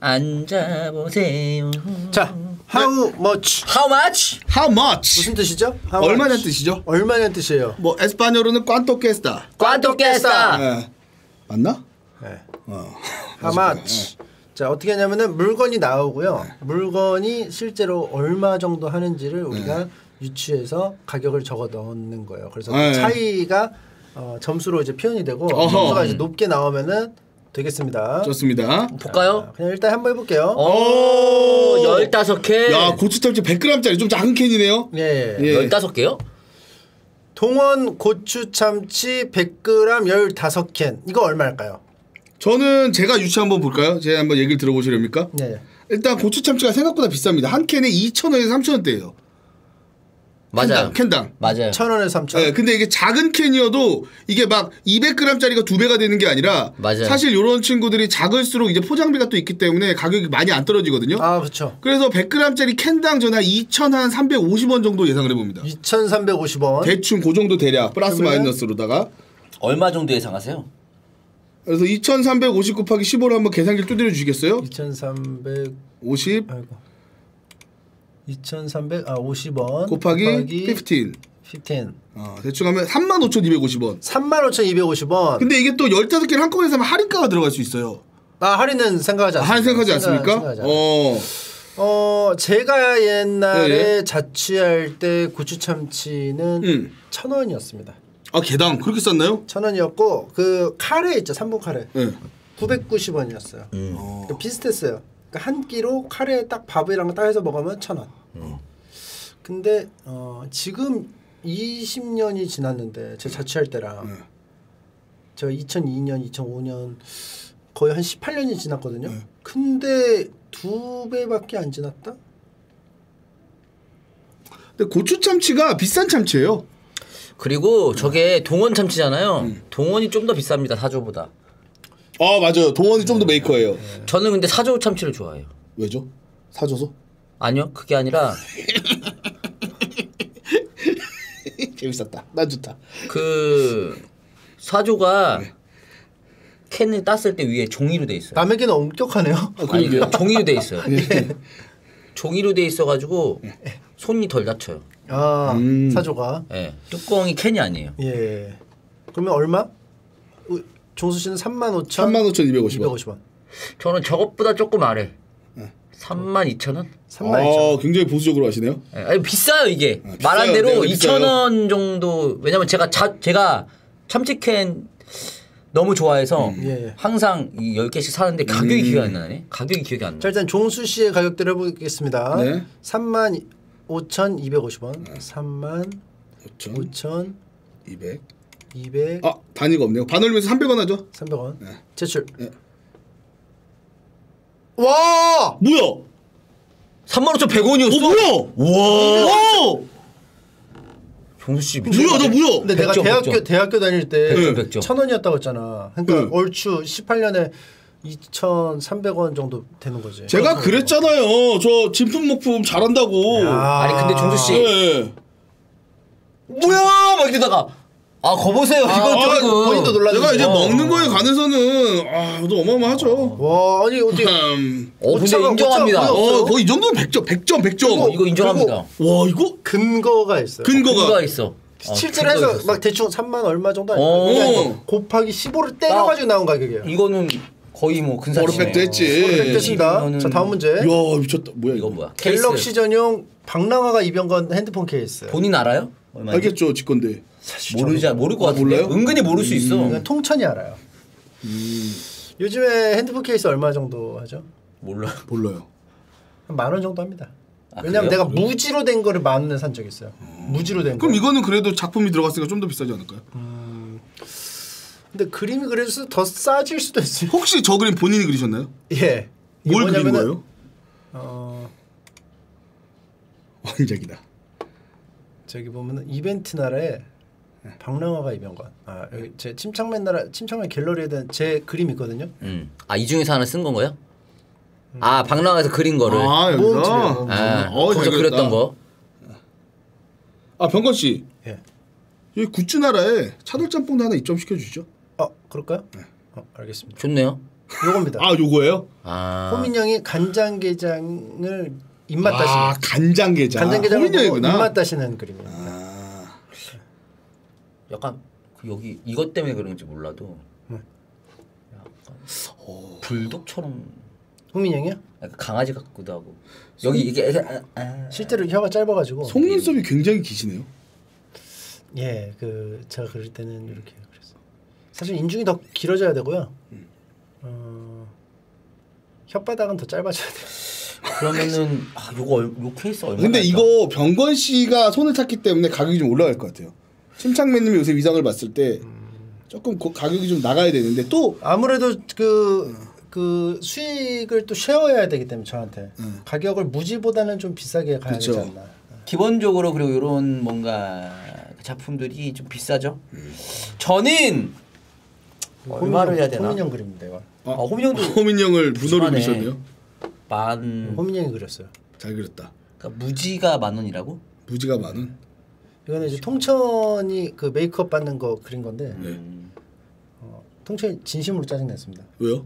앉아보세요. 자, how much? How much? How much? 무슨 뜻이죠? How 얼마냐는 much? 뜻이죠? 얼마냐는 뜻이에요. 뭐 에스파뇰어는 꽌토 깼다. ¿Cuánto cuesta? 예. 맞나? 네. 어. How much? 자 어떻게 하냐면은 물건이 나오고요. 물건이 실제로 얼마 정도 하는지를 우리가 유추해서 가격을 적어 넣는 거예요. 그래서 그 네. 차이가 어, 점수로 이제 표현이 되고 어허. 점수가 이제 높게 나오면은 되겠습니다. 좋습니다. 볼까요? 그냥 일단 한번 해볼게요. 오, 열다섯 개. 야 고추참치 100g짜리 좀 작은 캔이네요. 예. 예. 열다섯 개요? 동원 고추 참치 100g 15캔. 이거 얼마일까요? 저는 제가 유치 한번 볼까요? 제가 한번 얘기를 들어보시렵니까? 네. 일단 고추참치가 생각보다 비쌉니다. 한 캔에 2,000원에서 3,000원대예요. 맞아요. 캔당. 맞아요. 1,000원에서 3,000원. 네, 근데 이게 작은 캔이어도 이게 막 200g짜리가 두 배가 되는 게 아니라 맞아요. 사실 이런 친구들이 작을수록 이제 포장비가 또 있기 때문에 가격이 많이 안 떨어지거든요. 아, 그렇죠. 그래서 100g짜리 캔당 저는 한 2,350원 정도 예상을 해봅니다. 2,350원. 대충 그 정도 대략 플러스 마이너스로다가 얼마 정도 예상하세요? 그래서 2,350 곱하기 15로 한번 계산기를 두드려 주시겠어요? 2,300 50 아이고. 2,300아 50원 곱하기 15. 15. 어, 대충 하면 35,250원. 35,250원. 근데 이게 또 15개를 한꺼번에 사면 할인가가 들어갈 수 있어요. 아 할인은 생각하지 아, 않습니다. 할인 생각하지 않습니까? 생각하지. 어. 어 제가 옛날에 네, 자취할 때 고추 참치는 음. 천 원이었습니다. 아, 개당 그렇게 쌌나요? 천 원이었고 그 카레 있죠 삼분 카레 네. 990원이었어요. 비슷했어요. 그러니까 한 끼로 카레 딱 밥이랑 딱 해서 먹으면 천 원. 근데 어, 지금 20년이 지났는데 제 자취할 때랑 제가 2002년, 2005년 거의 한 18년이 지났거든요. 근데 두 배밖에 안 지났다? 근데 고추 참치가 비싼 참치예요. 그리고 저게 동원 참치잖아요. 음. 동원이 좀 더 비쌉니다 사조보다. 아, 맞아요. 동원이 좀 더 메이커예요. 저는 근데 사조 참치를 좋아해요. 왜죠? 사줘서? 아니요 그게 아니라 재밌었다. 난 좋다. 그 사조가 캔을 땄을 때 위에 종이로 돼 있어요. 남에게는 엄격하네요. 아니 종이로 돼 있어요. 종이로 돼 있어가지고 손이 덜 다쳐요. 아 음. 사조가 예, 뚜껑이 캔이 아니에요. 예. 그러면 얼마? 우- 종수 씨는 3만 5천 35,250원. 250원. 저는 저것보다 조금 아래. 3만 2천 원? 3만 2천. 아, 굉장히 보수적으로 하시네요. 예, 아니 비싸요 이게. 아, 말한 비싸요. 대로 네, 비싸요. 2천 원 정도. 왜냐면 제가 자, 제가 참치캔 너무 좋아해서 음. 예, 예. 항상 이 10개씩 사는데 가격이 기억이 안 나네. 가격이 기억이 안 나. 자 일단 종수 씨의 가격대로 해보겠습니다. 네. 3만 5천 250원. 3만 5,000, 5천 200. 200 아, 단위가 없네요. 반올림에서 300원 하죠? 300원. 네. 제출. 네. 와! 뭐야? 3만 5천 100원이었어. 어, 뭐야? 와! 종수 씨 뭐야, 나 뭐야? 근데 내가 백점, 대학교 백점. 대학교 다닐 때 백점, 백점. 천 원이었다고 했잖아. 그러니까 네. 얼추 18년에 2,300원 정도 되는 거지. 제가 그랬잖아요. 저 진품 목품 잘한다고. 아. 아니 근데 종수 씨 네. 뭐야 막 이러다가 아 거 보세요 이거 아, 조금 본인도 놀라- 제가 이제 어. 먹는 거에 관해서는 아, 너 어마어마하죠. 와 아니 어떻게 음. 어 근데 오차가- 인정합니다 오차- 어, 거의 이 정도면 100점, 100점, 100점. 어, 이거 인정합니다 와, 이거 근거가 있어요. 근거가 근거가 있어 어, 실제로 근거가 해서 있었어. 막 대충 3만 얼마 정도 어. 아니야? 그게 아니고 곱하기 15를 때려 가지고 나온 가격이에요. 이거는 거의 뭐 근사치네요 perfect 했지. 됐습니다. 이거는- 자 다음 문제. 야, 미쳤다. 뭐야 이거 이거? 뭐야 케이스. 갤럭시 전용 방랑화가 이병건 핸드폰 케이스. 본인 알아요? 얼마인지? 알겠죠, 지 건데. 모르지 모를 것 아, 같은데 몰라요? 은근히 모를 수 있어 이건 통천이 알아요. 요즘에 핸드폰 케이스 얼마 정도 하죠? 몰라 몰라요. 한 만 원 정도 합니다. 아, 왜냐면 그래요? 내가 무지로 된 거를 만 원에 산 적이 있어요. 무지로 된 거. 그럼 이거는 그래도 작품이 들어갔으니까 좀 더 비싸지 않을까요? 근데 그림이 그래서 더 싸질 수도 있어요. 혹시 저 그림 본인이 그리셨나요? 예. 이게 뭘 그린 뭐냐면은, 거예요? 어, 왕작이다. 저기 보면은 이벤트 나라에 박랑화가 입연건. 아 여기 제 침착맨 나라 침착맨 갤러리에 대한 제 그림 있거든요. 음. 아이 중에서 하나 쓴건 거예요? 아 박람회에서 그린 거를 아, 여기서. 모음집. 아, 어, 거기서 잘 그렸다. 그렸던 거 아, 병건 씨. 예. 여기 굿즈 나라에 차돌짬뽕도 하나 입점시켜 주시죠. 어 그럴까요? 네. 어 알겠습니다. 좋네요 요겁니다. 아 요거예요? 아. 호민영이 간장게장을 입맛 아 따시는 간장게장. 간장게장을 보고 호민영이구나. 입맛 따시는 그림입니다. 아, 약간 그 여기 이것 때문에 그런지 몰라도 네. 약간 불독처럼 호민영이요? 약간 강아지 같기도 하고 여기 이게 아, 아. 실제로 혀가 짧아가지고 속눈썹이 굉장히 기시네요. 예, 그 제가 그릴 때는 이렇게 그랬어요. 사실 인중이 더 길어져야 되고요. 어, 혓바닥은 더 짧아져야 돼요. 그러면은 아 요거 얼- 요 케이스 얼마 근데 이거 병건 씨가 손을 탔기 때문에 가격이 좀 올라갈 것 같아요. 심창맨님이 요새 위상을 봤을 때 조금 고- 가격이 좀 나가야 되는데 또 아무래도 그, 그 수익을 또 쉐어해야 되기 때문에 저한테 가격을 무지보다는 좀 비싸게 가야 그쵸. 되지 않나. 기본적으로 그리고 이런 뭔가 그 작품들이 좀 비싸죠. 저는 얼마로 해야 되나? 호민영 그림인데 이거. 아, 호민형도 호민영을 문어로 심하네. 그리셨네요. 만 호민영이 그렸어요. 잘 그렸다. 그러니까 무지가 만 원이라고? 무지가 많은. 이거는 이제 통천이 그 메이크업 받는 거 그린 건데 네. 음. 어, 통천이 진심으로 짜증냈습니다. 왜요?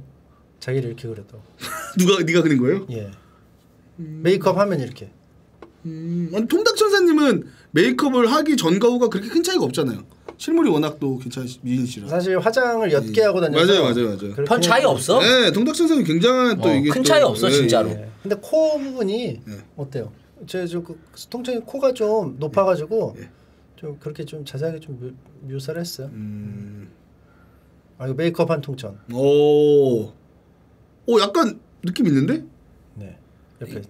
자기를 이렇게 그렸다. 누가 네가 그린 거예요? 예. 메이크업 하면 이렇게. 음, 아니 통닭 천사님은 메이크업을 하기 전과 후가 그렇게 큰 차이가 없잖아요. 실물이 워낙 또 괜찮으시 미인시라. 사실 화장을 옅게 하고 다녀서 맞아요, 맞아요, 맞아요. 별 차이 없어? 네, 통닭 천사님 굉장한 또 어, 이게 큰 또- 차이 없어, 예, 진짜로. 예. 예. 근데 코 부분이 네. 어때요? 제저그 통천이 코가 좀 높아가지고 예. 좀 그렇게 좀 자세하게 좀 묘, 묘사를 했어요. 음, 아 이거 메이크업한 통천. 오, 오 약간 느낌 있는데? 네. 옆에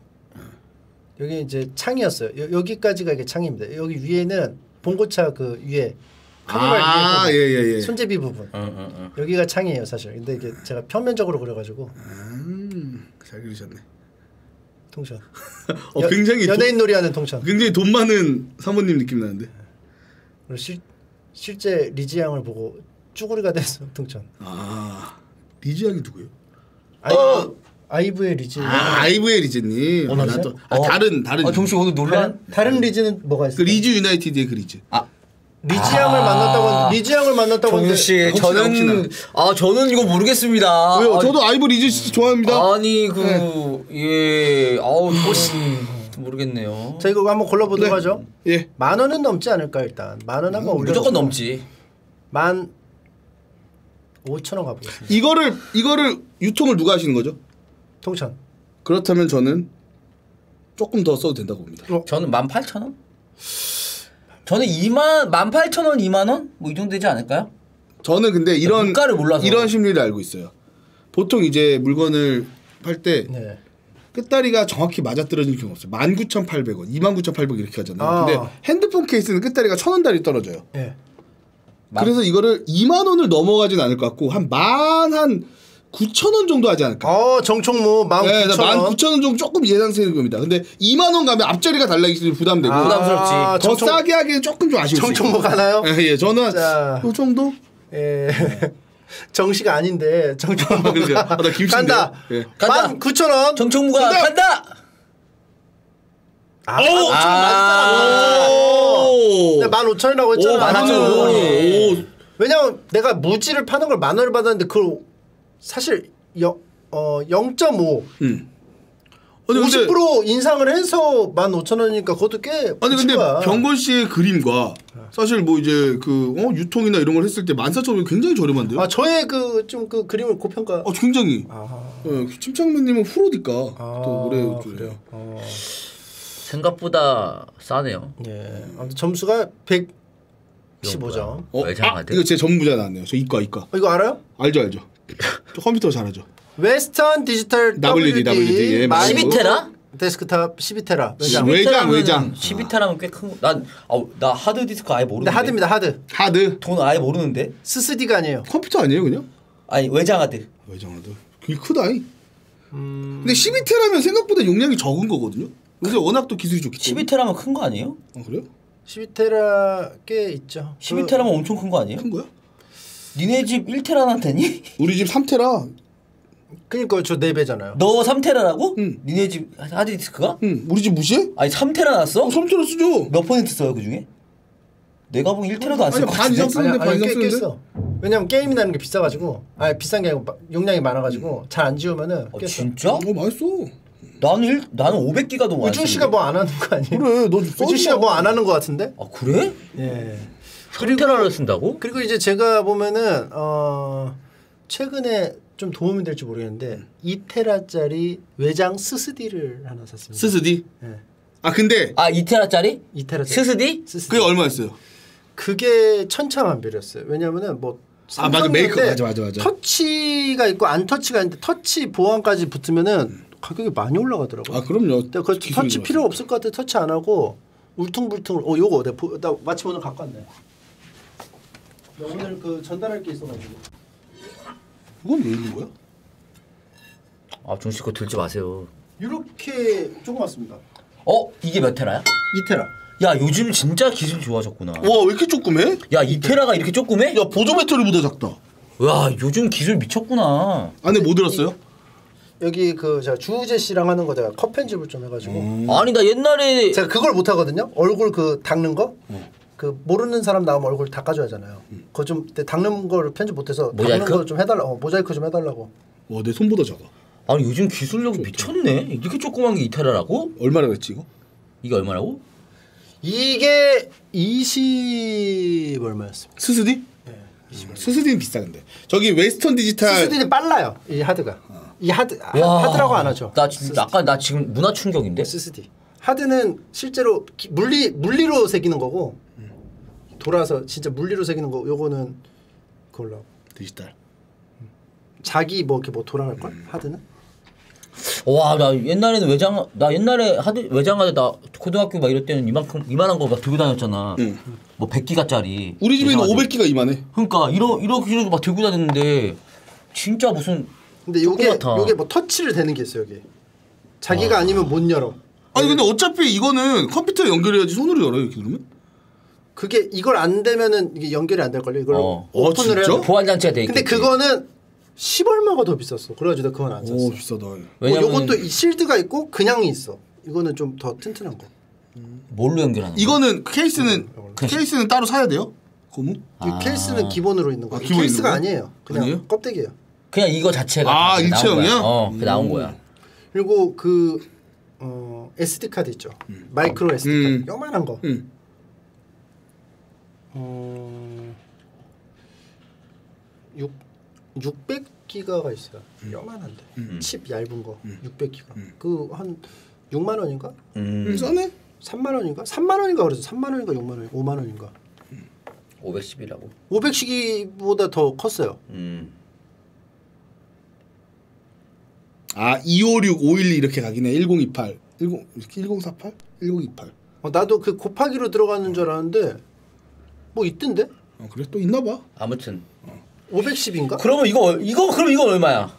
여기 이제 창이었어요. 여, 여기까지가 이게 창입니다. 여기 위에는 봉고차 그 위에 카니발 아, 위에 예, 예, 예. 그 손잡이 부분. 응, 응, 응. 여기가 창이에요, 사실. 근데 이게 제가 편면적으로 그려가지고 음, 잘 그리셨네. 통천. 어, 여- 굉장히 연예인 놀이하는 통천. 돈, 굉장히 돈 많은 사모님 느낌 나는데. 그리고 실 실제 리지 양을 보고 쭈구리가 됐어, 통천. 아, 리지 양이 누구예요? 아이브, 아이브의 리지. 아, 아이브의 리즈님. 어, 아, 맞아요? 또, 아, 어. 다른 다른. 아, 정씨 오늘 논란? 다른 리즈는 뭐가 그 있어요? 리즈 유나이티드의 그 리즈. 아, 리지 양을 만났다고 하는데 리지 양을 만났다고 하는데 정씨 혹시나, 저는 혹시나. 아 저는 이거 모르겠습니다. 왜요? 아, 저도 아이브 리즈 씨 좋아합니다. 아니 그 예, 아우 저는 모르겠네요. 자 이거 한번 골라보도록 네. 하죠. 예. 만 원은 넘지 않을까 일단. 만 원 한번 올려. 무조건 넘지. 만 오천 원 가보겠습니다. 이거를 이거를 유통을 누가 하시는 거죠? 통천. 그렇다면 저는 조금 더 써도 된다고 봅니다. 저는 18,000원? 저는 2만 18,000원, 2만 원? 뭐 이 정도 되지 않을까요? 저는 근데 이런 물가를 몰라서. 이런 심리를 알고 있어요. 보통 이제 물건을 팔 때 네. 끝다리가 정확히 맞아떨어지는 경우가 없어요. 19,800원, 29,800원 이렇게 하잖아요. 아. 근데 핸드폰 케이스는 끝다리가 1,000원짜리 떨어져요. 예. 만- 그래서 이거를 2만 원을 넘어가진 않을 것 같고 한 만한 9천 원 정도 하지 않을까. 어 정총무 만 네, 구천 만 원. 9천 원 정도 조금 예상되는 겁니다. 근데 2만 원 가면 앞자리가 달라기 때문에 부담되고 아, 부담스럽지. 더 정총- 싸게 하기엔 조금 좀 아쉬울 수 정총무. 가나요? 예, 예, 저는 자. 이 정도. 예. 정시가 아닌데 정총무 그러니까. 아, 나 김치인데. 간다. 예. 간다. 만 구천 원. 정청무가 간다. 간다. 아, 오! 만 오천 원 맞잖아. 오. 내가 만 오천이라고 했잖아. 오, 만 맞아요. 오천 원이네. 오. 왜냐면 내가 무지를 파는 걸 만 원을 받았는데 그걸 사실 영, 어, 0.5 음. 아니 근데 50% 인상을 해서 만 오천 원이니까 그것도 꽤 아니 근데. 병건 씨의 그림과 사실 뭐 이제 그 어, 유통이나 이런 걸 했을 때 14,000원 굉장히 저렴한데요? 아 저의 그 좀 그 그림을 고평가. 어, 굉장히. 아, 어, 침착맨님은 프로니까 아, 또 올해 그래요. 어, 생각보다 싸네요. 예. 아무튼 점수가 115점. 어, 아. 이거 제 전부자 나왔네요. 저 이과 이과. 어, 이거 알아요? 알죠 알죠. 저 컴퓨터 잘하죠. 웨스턴 디지털 WD, WD, 예, My Book 12테라? 데스크탑 12테라 외장. 왜- 외장, 외장. 12테라면 꽤큰 거. 난, 아우, 나 하드 디스크 아예 모르는데. 하드입니다 하드. 하드. 돈 아예 모르는데. SSD가 아니에요. 컴퓨터 아니에요 그냥? 아니 외장 하드. 외장 하드. 그게 크다이. 음, 근데 12테라면 생각보다 용량이 적은 거거든요. 근데 워낙 또 기술이 좋기 때문에. 12테라면 큰 거 아니에요? 어, 그래요? 12테라 꽤 있죠. 12테라면 엄청 큰 거 아니에요? 큰 거야? 니네 집 1테라나 되니? 우리 집 3테라. 그러니까 저 4배잖아요. 너 3테라라고? 응. 니네 집 하드 디스크가? 응. 우리 집 무시해? 아니 3테라 났어? 어, 3테라 쓰죠. 몇 퍼센트 써요 그 중에? 내가 보기 1테라도 안 아니, 반 이상? 쓰는데 반 이상 쓰는데. 써. 왜냐면 게임이 나는 게 비싸가지고 아 비싼 게 아니고 마- 용량이 많아가지고 잘 안 지우면은 어, 깼어. 진짜? 어 맛있어. 나는 일, 나는 500기가 너무 우중 씨가 뭐 안 하는 거 아니에요? 그래 너 우중 씨가 뭐 안 하는 거 같은데? 아 그래? 예. 3테라를 쓴다고? 그리고 이제 제가 보면은 어 최근에 좀 도움이 될지 모르겠는데 2테라짜리 외장 SSD를 하나 샀습니다. 스스디. 예. 아 근데 아 2테라짜리? 2테라짜리 SSD? 그게 얼마였어요? 그게 천차만별이었어요. 왜냐면은 뭐 아, 맞아. 메이커. 삼성인데 맞아, 맞아, 맞아. 터치가 있고 안 터치가 있는데 터치 보안까지 붙으면은 가격이 많이 올라가더라고요. 아 그럼요. 근데 그 터치. 필요 없을 것 같아 터치 안 하고 울퉁불퉁. 어 요거 내가 보- 나 마침 오늘 갖고 왔네. 나 오늘 그 전달할 게 있어가지고. 이건 왜 있는 거야? 아 중씨 거 들지 마세요. 이렇게 조금 왔습니다. 어 이게 몇 테라야? 2테라. 야 요즘 진짜 기술 좋아졌구나. 와 왜 이렇게 조그매? 야 2테라가 이렇게 조그매? 야 보조 배터리보다 작다. 와 요즘 기술 미쳤구나. 안에 뭐 들었어요? 여기 그 제가 주우재 씨랑 하는 거 제가 컷 편집을 좀 해가지고 음. 아니 나 옛날에 제가 그걸 못 하거든요. 얼굴 그 닦는 거. 그 모르는 사람 나오면 얼굴 닦아줘야 하잖아요. 그거 좀 닦는 거를 편집 못해서 모자이크? 닦는 거좀 해달라. 어, 모자이크 좀 해달라고. 와 내 손보다 작아. 아니 요즘 기술력이 미쳤네. 이렇게 조그만 게 2테라라고? 얼마나 그랬지 이거? 이게 얼마라고? 이게 20 얼마였습니까? SSD? SSD는 비싸 근데. 저기 웨스턴 디지털 SSD는 빨라요. 이 하드가. 이 하드 하- 와, 하드라고 안 하죠. 나 지금 아까 나 지금 문화 충격인데. SSD. 하드는 실제로 기- 물리 물리로 새기는 거고 돌아서 진짜 물리로 새기는 거 요거는 그걸로 디지털. 자기 뭐 이렇게 뭐 돌아갈 걸 하드는 와 나 옛날에는 외장 나 옛날에 하드 외장하드 나 고등학교 막 이럴 때는 이만큼 이만한 거 막 들고 다녔잖아. 응. 뭐 100기가짜리. 우리 집에 있는 500기가 이만해. 그러니까 이러 이렇게 막 들고 다녔는데 진짜 무슨 근데 요게. 요게 뭐 터치를 되는 게 있어요 여기 자기가 아니면 못 열어 아니 근데 어차피 이거는 컴퓨터에 연결해야지 손으로 열어요 이렇게 누르면? 그게 이걸 안 되면은 이게 연결이 안 될 걸요 이걸 어. 오픈을 어, 진짜? 돼 보안 장치가 돼 있겠지. 근데 그거는 10 얼마가 더 비쌌어 그래가지고 그건 안 샀어 오 뭐 비싸다. 왜냐면 요것도 이 실드가 있고 그냥이 있어 이거는 좀 더 튼튼한 거 뭘로 연결하는 거야? 이거는 케이스는 케이스는 따로 사야 돼요? 고무? 이 아. 케이스는 기본으로 있는 거 아, 이 기본에 케이스가 있는 거야? 아니에요 그냥 아니에요? 껍데기예요 그냥 이거 자체가 아, 나온 일체형이야? 거야. 어, 그 나온 거야. 그리고 그 어, SD 카드 있죠 마이크로 SD 카드 음. 요만한 거 응. 어, 6 600기가가 있어요. 요만한데. 칩 얇은 거. 600기가. 그 한 6만 원인가? 음. 음. 싸네? 3만 원인가? 3만 원인가 그래서 3만 원인가 6만 원, 5만 원인가? 510이라고. 500시기보다 더 컸어요. 음. 아 256, 512 이렇게 가긴 해. 1028, 10 이렇게 1048, 1028. 어, 나도 그 곱하기로 들어가는 줄 알았는데 뭐 있던데? 어 그래 또 있나 봐. 아무튼 510인가? 그러면 이거 얼- 이거 그럼 이거 얼마야?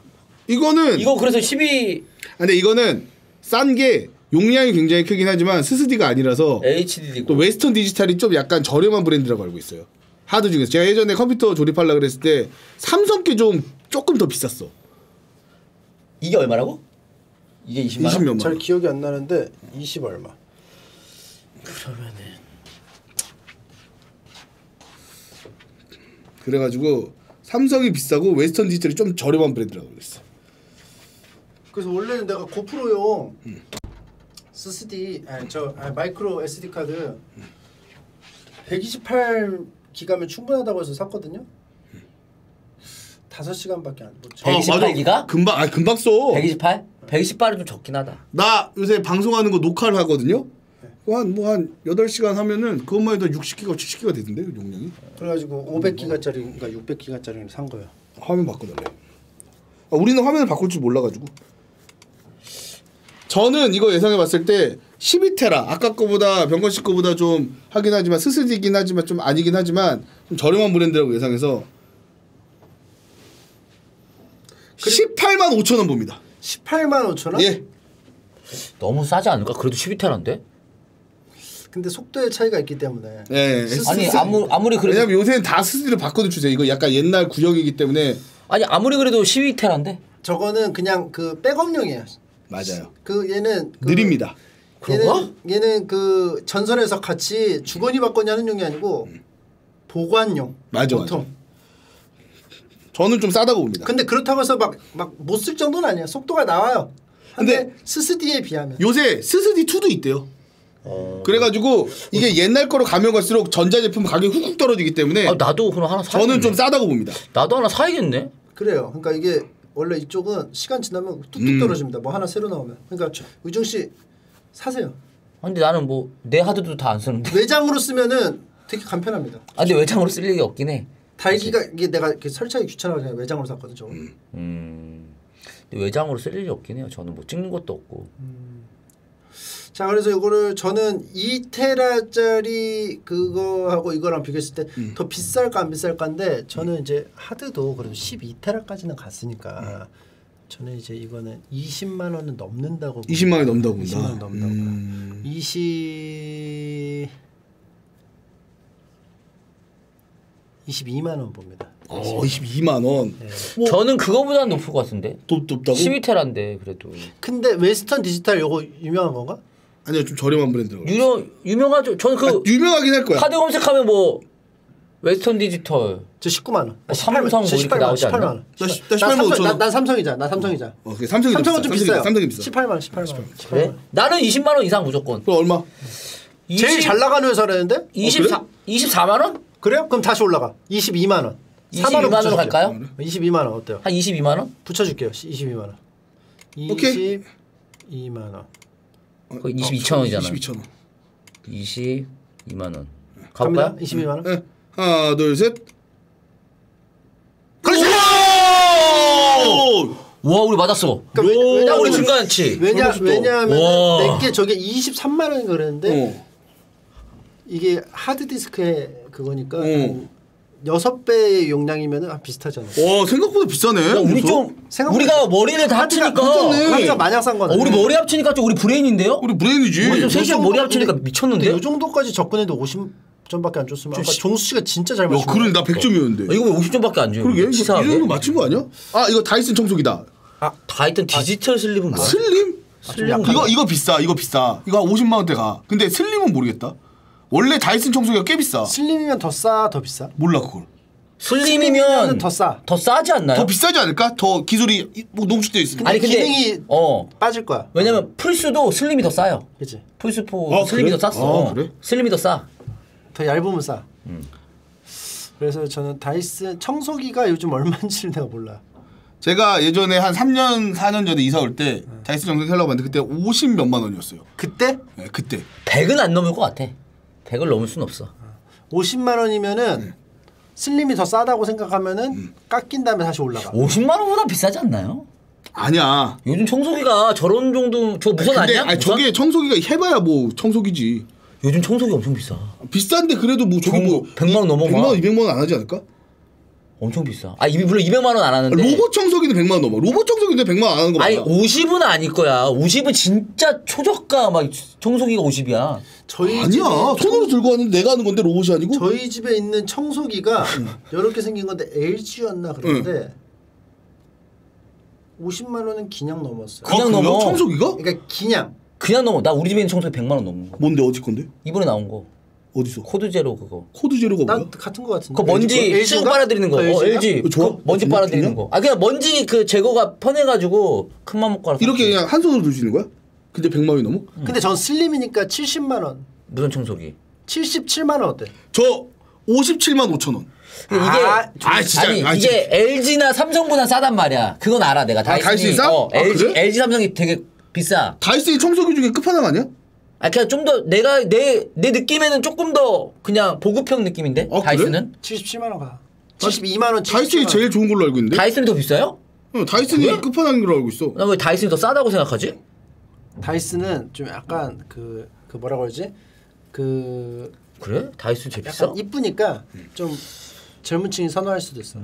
이거는 이거 그래서 12 근데 이거는 싼 게 용량이 굉장히 크긴 하지만 SSD가 아니라서 HDD고. 또 웨스턴 디지털이 좀 약간 저렴한 브랜드라고 알고 있어요. 하드 중에서 제가 예전에 컴퓨터 조립하려 그랬을 때 삼성 게 좀 조금 더 비쌌어. 이게 얼마라고? 이게 20만 원? 20몇만 잘 원. 기억이 안 나는데 20 얼마. 그러면은 그래가지고 삼성이 비싸고 웨스턴 디지털이 좀 저렴한 브랜드라고 있어. 그래서 원래는 내가 고프로용 SSD 아니 저 아니, 마이크로 SD 카드 128 기가면 충분하다고 해서 샀거든요. 5시간밖에 안 못. 쳐. 백- 128 기가? 금방 아 금방 써. 128? 128은 좀 적긴 하다. 나 요새 방송하는 거 녹화를 하거든요. 한 뭐 한 8시간 하면은 그것만 해도 60기가 70기가 되던데 그 용량이. 그래가지고 500기가짜리인가 600기가짜리를 산 거예요. 화면 바꿔달래. 아, 우리는 화면을 바꿀 줄 몰라가지고. 저는 이거 예상해 봤을 때 12테라 아까 거보다 병건 씨 거보다 좀 하긴 하지만 스스디긴 하지만 좀 아니긴 하지만 좀 저렴한 브랜드라고 예상해서 18만 5천 원 봅니다. 18만 5천 원? 예. 너무 싸지 않을까? 그래도 12테라인데? 근데 속도의 차이가 있기 때문에 예. 아니 아무 아무리 그래도 왜냐면 요새는 다 스스디로 바꿔도 주세요. 이거 약간 옛날 구형이기 때문에 아니 아무리 그래도 12테라인데? 저거는 그냥 그 백업용이에요. 맞아요. 그 얘는 그 느립니다. 그런가? 얘는 얘는 그 전선에서 같이 주거니 받거니 하는 용이 아니고 보관용. 맞아, 보통 저는 좀 싸다고 봅니다. 근데 그렇다고 해서 막 막 못 쓸 정도는 아니야. 속도가 나와요. 근데, 근데 스스디에 비하면 요새 스스디 2도 있대요. 그래가지고 이게 옛날 거로 가면 갈수록 전자제품 가격이 훅훅 떨어지기 때문에 아, 나도 그럼 하나 사. 저는 좀 싸다고 봅니다. 나도 하나 사야겠네. 그래요. 그러니까 이게 원래 이쪽은 시간 지나면 뚝뚝 음. 떨어집니다. 뭐 하나 새로 나오면. 그러니까 의중 씨 사세요. 아, 근데 나는 뭐 내 하드도 다 안 쓰는데. 외장으로 쓰면은 되게 간편합니다. 아, 근데 외장으로 쓸 일이 없긴 해. 달기가 이게 내가 이렇게 설치하기 귀찮아서 그냥 외장으로 샀거든 저거. 음. 근데 외장으로 쓸 일이 없긴 해요. 저는 뭐 찍는 것도 없고. 자 그래서 이거를 저는 2테라짜리 그거하고 이거랑 비교했을 때 음. 더 비쌀까 안 비쌀까인데 저는 이제 하드도 그래도 12테라까지는 갔으니까 저는 이제 이거는 20만 원은 넘는다고 20만 원이 넘다고 본다. 20만 원 넘는다고 음. 20 22만 원 봅니다. 어, 22만 원. 뭐 저는 그거보다 높을 것 같은데. 높, 높다고? 12테라인데 그래도. 근데 웨스턴 디지털 요거 유명한 건가? 아니요, 좀 저렴한 브랜드라고. 유명 유명하죠. 저는 그 아, 유명하긴 할 거야. 카드 검색하면 뭐 웨스턴 디지털 저 19만 원. 뭐 삼성 뭐 이렇게 나오지 않나? 18만 원. 나 시- 나나 18만 삼성, 5천 나, 원. 난 삼성이자. 나 삼성이자. 어, 그래, 삼성이 더 삼성은. 좀 비싸요. 삼성이 비싸. 18만 원, 18만 원. 18만 그래? 원. 나는 20만 원 이상 무조건. 그럼 얼마? 20, 제일 잘 나가는 회사라는데? 24 24만 원? 그래요? 그럼 다시 올라가. 22만 원. 22만 원으로. 갈까요? 22만 원 어때요? 한 22만 원? 붙여줄게요. 22만 원. 오케이. 22만 원. 거의 22천 원이잖아. 22천 원. 22만 원. 갑니다. 가볼까요? 22만 원. 네. 하나, 둘, 셋. 그렇지! 와 우리 맞았어. 그러니까 왜- 딱 우리 중간치. 왜냐. 왜냐하면 와. 내게 저게 23만 원인가 그랬는데 어. 이게 하드 디스크의 그거니까 어. 한 여섯 배의 용량이면 한 비슷하잖아. 와, 생각보다 비싸네. 야, 우리? 좀 생각보다- 우리가 머리를 다 합치니까. 하드가 마냥 싼 거네. 어, 우리 머리 합치니까 좀 우리 브레인인데요? 우리 브레인이지. 우리 좀 셋이 요 머리 합치니까 미쳤는데? 이 정도까지 접근해도 50점밖에 안 줬으면 아까 씨- 종수 씨가 진짜 잘 야, 맞춘 그래, 나 100점이었는데. 어, 이거 왜 50점밖에 안 줘요? 그러게, 이거 이 치사하게. 정도 맞춘 거 아니야? 아, 이거 다이슨 청소기다. 다이슨 디지털 슬림은 뭐야? 슬림? 슬림 이거 이거 비싸. 이거 비싸. 이거 한 50만 원대 가. 근데 슬림은 모르겠다. 원래 다이슨 청소기가 꽤 비싸. 슬림이면 더 싸, 더 비싸? 몰라 그걸. 슬림이면 더 싸. 더 싸지 않나요? 더 비싸지 않을까? 더 기술이 이- 뭐 농축되어 있으니까. 아니 근데 기능이 어 빠질 거야. 왜냐면 플스도 슬림이 더 싸요. 그치? 플스4 아, 슬림이 그래? 더 쌌어. 아, 그래? 슬림이 더 싸. 더 얇으면 싸. 음. 그래서 저는 다이슨 청소기가 요즘 얼마인지를 내가 몰라. 제가 예전에 한 3년 4년 전에 이사 올 때 다이슨 청소기 살려고 봤는데 그때 50 몇만 원이었어요. 그때 네, 그때. 100은 안 넘을 것 같아. 100을 넘을 순 없어. 50만 원이면은 음. 슬림이 더 싸다고 생각하면은 깎인 다음에 다시 올라가. 50만 원보다 비싸지 않나요? 아니야. 요즘 청소기가 저런 정도 저 무선 근데 아니야? 아니, 무선? 저게 청소기가 해봐야 뭐 청소기지. 요즘 청소기 엄청 비싸. 비싼데 그래도 뭐 좋은 뭐거 100만 원 넘어가. 100만 원, 200만 원 안 하지 않을까? 엄청 비싸. 아 이미 물론 200만 원 안 하는데. 로봇 청소기는 100만 원 넘어. 로봇 청소기인데 100만 원 안 하는 거 아니 맞아. 50은 아닐 거야. 50은 진짜 초저가 막 청소기가 50이야. 저희 아니야. 집에 손으로 들고 하는 내가 하는 건데 로봇이 아니고. 저희 집에 있는 청소기가 이렇게 생긴 건데 LG였나 그런데 50만 원은 그냥 넘었어요. 그냥 아? 넘어. 청소기가? 그러니까 그냥 그냥 넘어. 나 우리 집에 있는 청소기 100만 원 넘는 거. 뭔데 어디 건데? 이번에 나온 거. 어디서? 코드 제로 그거. 코드 제로가 난 뭐야? 같은 거 같은데. 그 먼지? 쓱 빨아들이는 거. 그 어, LG 가? LG. 그거 좋아? 그 먼지 좋냐? 빨아들이는? 거. 아 그냥 먼지 그 제거가 편해가지고 큰맘 먹고 알아서. 이렇게. 그냥 한 손으로 들 수 있는 거야? 근데 100만 원이 넘어? 근데 전 슬림이니까 70만 원. 무슨 청소기? 77만 원 어때? 저 57만 5천 원. 이게 아, 아, 진짜. 아니 아, 이게 LG나 삼성보다 싸단 말이야. 그건 알아 내가 다이슨이. 다이슨이 싸? 어, 아, LG 그래? LG 삼성이 되게 비싸. 다이슨이 청소기 중에 끝판왕 아니야? 아 그냥 좀 더 내가 내 내 느낌에는 조금 더 그냥 보급형 느낌인데 아? 다이슨은 77만 원 가. 72만 원. 다이슨이 77만 원. 제일 좋은 걸로 알고 있는데. 다이슨이 더 비싸요? 어, 다이슨이 그래? 끝판왕인 걸로 알고 있어. 나 왜 다이슨이 더 싸다고 생각하지? 다이슨은 좀 약간 그, 그 뭐라 그러지? 그 그래? 다이슨 제일 비싸? 약간 이쁘니까 좀 젊은 층이 선호할 수도 있어.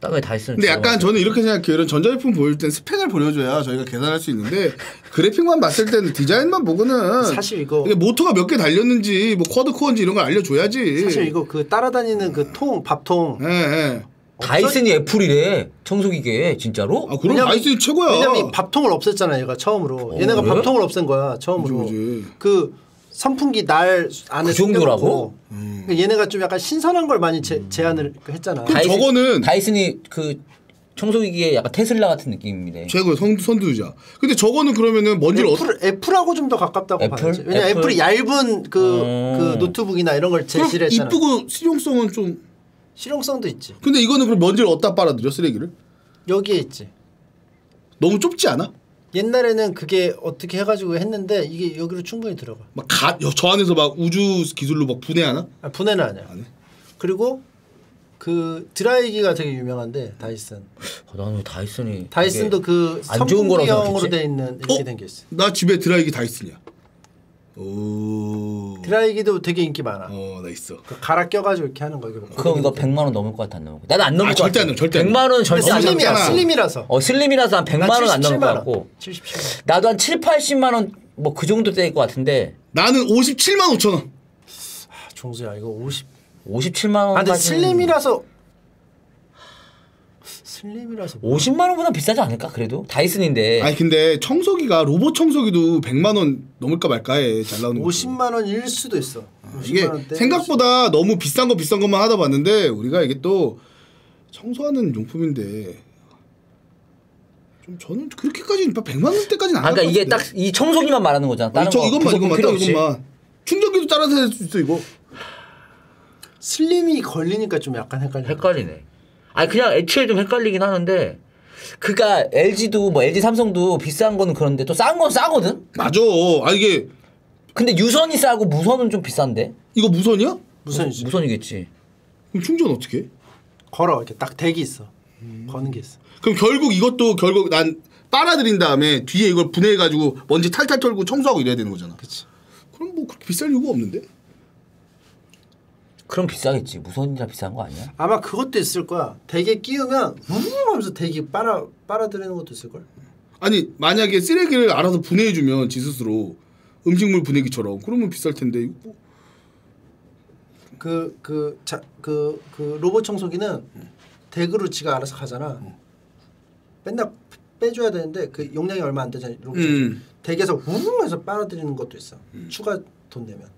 나왜 다이슨? 근데 약간 저는 이렇게 생각해요. 이런 전자제품 보일 땐 스펙을 보여줘야 저희가 계산할 수 있는데 그래픽만 봤을 때는 디자인만 보고는 사실 이거- 이게 모터가 몇 개 달렸는지 뭐 쿼드 코어인지 이런 걸 알려줘야지. 사실 이거 그 따라다니는 그 통 밥통 예, 예. 다이슨이 애플이래 청소기계 진짜로? 아 그럼 왜냐면- 다이슨이 최고야. 왜냐면 이 밥통을 없앴잖아 얘가 처음으로 얘네가 그래? 밥통을 없앤 거야 처음으로 그지, 그지. 그 선풍기 날 안에 그 정도라고? 숨겨놓고. 그러니까 얘네가 좀 약간 신선한 걸 많이 제, 제안을 했잖아. 그럼 저거는- 다이슨이 그 청소기기에 약간 테슬라 같은 느낌이래. 최고 선 선두주자. 근데 저거는 그러면은 먼지를 어, 애플, 애플하고 좀 더 가깝다고 애플? 봐야지. 왜냐 애플? 애플이 얇은 그, 음. 그 노트북이나 이런 걸 그럼 제시를 했잖아. 이쁘고 실용성은 좀. 실용성도 있지. 근데 이거는 그럼 먼지를 어디다 빨아들여 쓰레기를? 여기에 있지. 너무 좁지 않아? 옛날에는 그게 어떻게 해가지고 했는데 이게 여기로 충분히 들어가. 막저 안에서 막 우주 기술로 막 분해하나? 아, 분해는 아니야. 안 해? 그리고 그 드라이기가 되게 유명한데 다이슨. 어, 나는 다이슨이 다이슨도 그 안 좋은 거라고 선풍기형으로 생각했지? 돼 있는 이렇게 어? 된게 있어. 나 집에 드라이기 다이슨이야. 오. 드라이기도 되게 인기 많아. 어, 나 있어. 그 갈아 껴가지고 이렇게 하는 거. 그럼 이거 100만 원 넘을 것 같아 안 넘을 것 같아. 나는 안 넘을 아, 것 절대 같아. 안 넘어, 절대 안 100만 원은 근데 절대 안 넘어. 슬림이야 넘잖아. 슬림이라서. 어 슬림이라서 한 100만 원 안 넘을 것 같고. 77만 원. 나도 한 7, 80만 원 뭐 그 정도 될것 같은데 나는 57만 5천 원. 아, 종수야 이거 50. 57만 아 원. 근데 슬림이라서 슬림이라서 50만 원보다 비싸지 않을까 그래도 다이슨인데. 아니 근데 청소기가 로봇 청소기도 100만 원 넘을까 말까해 잘 나오는 거. 50만 원일 수도 있어. 50만 이게. 생각보다 너무 비싼 거 비싼 것만 하다 봤는데 우리가 이게 또 청소하는 용품인데 좀 저는 그렇게까지 100만 원대까지는 안 아, 그러니까 할 이게 것 딱. 이 청소기만 말하는 거잖아. 다른 저 거 이것만 이것만 딱. 이것만 충전기도 따라서 할 수 있어 이거. 슬림이 걸리니까 좀 약간 헷갈려. 헷갈리네. 아니 그냥 애초에 좀 헷갈리긴 하는데. 그니까 LG도 뭐 LG 삼성도 비싼 거는 그런데 또 싼 건 싸거든. 맞아. 아 이게 근데 유선이 싸고 무선은 좀 비싼데. 이거 무선이야? 무선이지. 무선이겠지. 그럼 충전 어떻게? 해? 걸어 이렇게 딱 대기 있어. 거는 게 있어. 그럼 결국 이것도 결국 난 빨아들인 다음에 뒤에 이걸 분해해 가지고 먼지 탈탈 털고 청소하고 이래야 되는 거잖아. 그렇지. 그럼 뭐 그렇게 비쌀 이유가 없는데? 그럼 비싸겠지. 무선이라 비싼 거 아니야? 아마 그것도 있을 거야. 대게 끼우면 우웅 하면서 대기 빨아 빨아들이는 것도 있을 걸. 아니 만약에 쓰레기를 알아서 분해해 주면 지 스스로 음식물 분해기처럼 그러면 비쌀 텐데 이거 뭐. 그 그 자 그그 그 로봇 청소기는 dock으로 지가 알아서 가잖아. 맨날 빼줘야 되는데 그 용량이 얼마 안 되잖아. 로봇. 음. dock에서 우웅 해서 빨아들이는 것도 있어. 추가 돈 내면.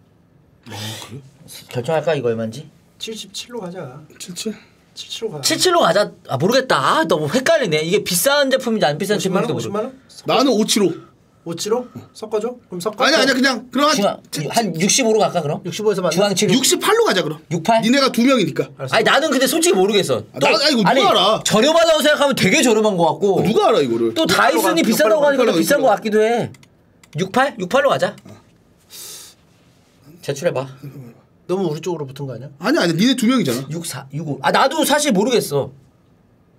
결정할까 이거 얼마인지? 77로 가자. 77? 77로 가. 77로 가자. 아 모르겠다. 아, 너무 헷갈리네. 이게 비싼 제품인지 안 비싼 50만 원? 제품인지도 50만 모르. 원? 나는 575. 57로? 섞어줘? 그럼 섞어. 아니 아니야 그냥 그럼 한, 중앙 한 65로 갈까 그럼? 65에서 만나. 중앙 7. 68로 가자 그럼. 68? 니네가 두 명이니까. 알았어. 아니 나는 근데 솔직히 모르겠어. 아, 나- 아니, 이거 누가 알아? 저렴하다고 생각하면 되게 저렴한 것 같고. 누가 알아 이거를? 또 68로 다이슨이 가, 비싸다고 68로 하니까 더 68로 비싼 것 가. 같기도 해. 68? 68로 가자. 제출해봐. 너무 우리 쪽으로 붙은 거 아니야? 아니 아니 니네 두 명이잖아. 64, 65. 아 나도 사실 모르겠어.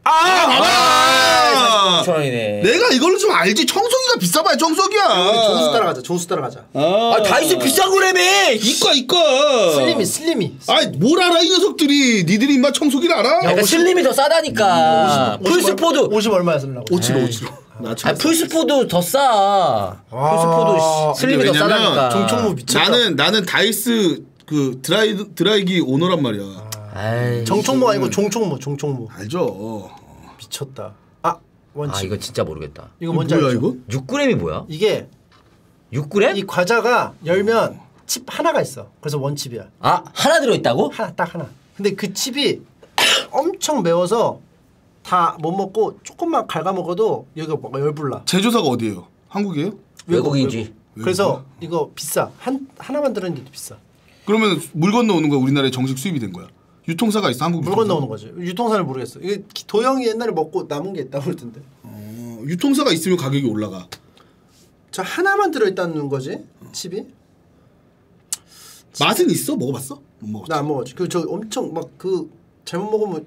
아, 9천 원이네. 내가 이걸로 좀 알지. 청소기가 비싸봐야 청소기야. 종수 따라가자. 종수 따라가자. 아, 아 다이슨 비싼 거라며. 이과 이과. 슬림이 슬림이. 아이 뭘 알아 이 녀석들이. 니들이 인마 청소기를 알아? 그러니까 슬림이 더 싸다니까. 플스 four도. 50 얼마야 쓰려고? 575 575. 나 아 플스 four도 더 싸. 플스 four도 슬림이 더 싸다니까. 종총무 미쳤다. 나는 나는 다이슨 그 드라이 드라이기 오너란 말이야. 아이, 정총무가 아니고 종총무 종총무. 알죠. 미쳤다. 아 원칙. 아 이거 진짜 모르겠다. 이거 뭔지 뭐야 알죠? 이거? 6g이 뭐야? 이게 6g? 이 과자가 열면 칩 하나가 있어. 그래서 원칩이야. 아 하나 들어 있다고? 하나 딱 하나. 근데 그 칩이 엄청 매워서 다 못 먹고 조금만 갉아 먹어도 여기가 뭐가 열불나. 제조사가 어디예요? 한국이에요? 외국인지. 그래서 이거 비싸. 한 하나만 들었는데도 비싸. 그러면 물 건너오는 거야 우리나라에 정식 수입이 된 거야. 유통사가 있어 한국 물? 건너오는 거지. 유통사를 모르겠어. 이게 기- 도영이 옛날에 먹고 남은 게 있다고 그러던데. 어, 유통사가 있으면 가격이 올라가. 저 하나만 들어있다는 거지 칩이? 맛은 있어? 먹어봤어? 못 먹었지. 나안 먹었지. 그 저 엄청 막 그 잘못 먹으면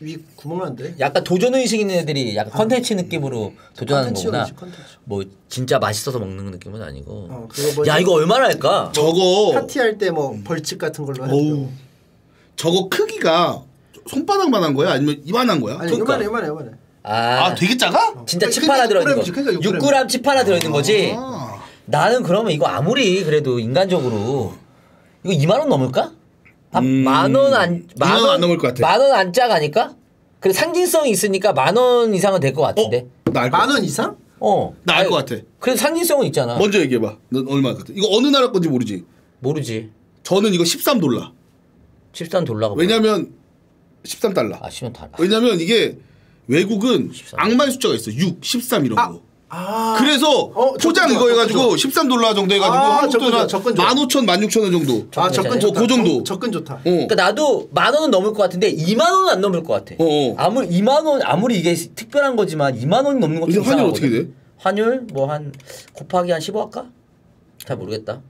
위 구멍 난데. 약간 도전 의식 있는 애들이 약간 컨텐츠 느낌으로 도전하는 컨텐츠 거구나. 의식, 컨텐츠. 뭐 진짜 맛있어서 먹는 느낌은 아니고. 어, 그거 뭐지? 야 이거 얼마나 할까? 저거 파티할 때 뭐 벌칙 같은 걸로 해도 저거 크기가 손바닥만한 거야? 아니면 이만한 거야? 아니 그러니까. 요만해 요만해 요만해. 아, 아 되게 작아? 진짜 그러니까 칩 하나 들어있는 거. 6g 지, 그러니까 6g. 6g 칩 하나 들어있는 거지. 아. 나는 그러면 이거 아무리 그래도 인간적으로 이거 2만 원 넘을까? 한 음, 만원 안, 2만 원 안 넘을 것 같아. 만원 안짝 아닐까? 그래 상징성이 있으니까 만 원 이상은 될 것 같은데. 나알것만 같아. 원 이상? 어. 나알 아니, 것 같아. 그래서 상징성은 있잖아. 먼저 얘기해 봐. 넌 얼마 같아? 이거 어느 나라 건지 모르지. 모르지. 저는 이거 13돌라. 13 돌라가 왜냐면 13달러. 아, 시면 달라. 왜냐면 이게 외국은 13. 악마의 숫자가 있어. 6, 13 이런 거. 아. 그래서 어, 포장 이거 해가지고 접근 13돌라 정도 해가지고 아, 한국 접근 좋아. 15,000, 16,000원 정도. 아 접근 어, 좋다. 그 정도. 접근 좋다. 어. 그러니까 나도 만 원은 넘을 것 같은데 2만 원은 안 넘을 것 같아. 어, 어. 아무리 2만 원 아무리 이게 특별한 거지만 2만 원이 넘는 것도 요즘 환율 이상하거든. 어떻게 돼? 환율 뭐 한 곱하기 한 15 할까? 잘 모르겠다.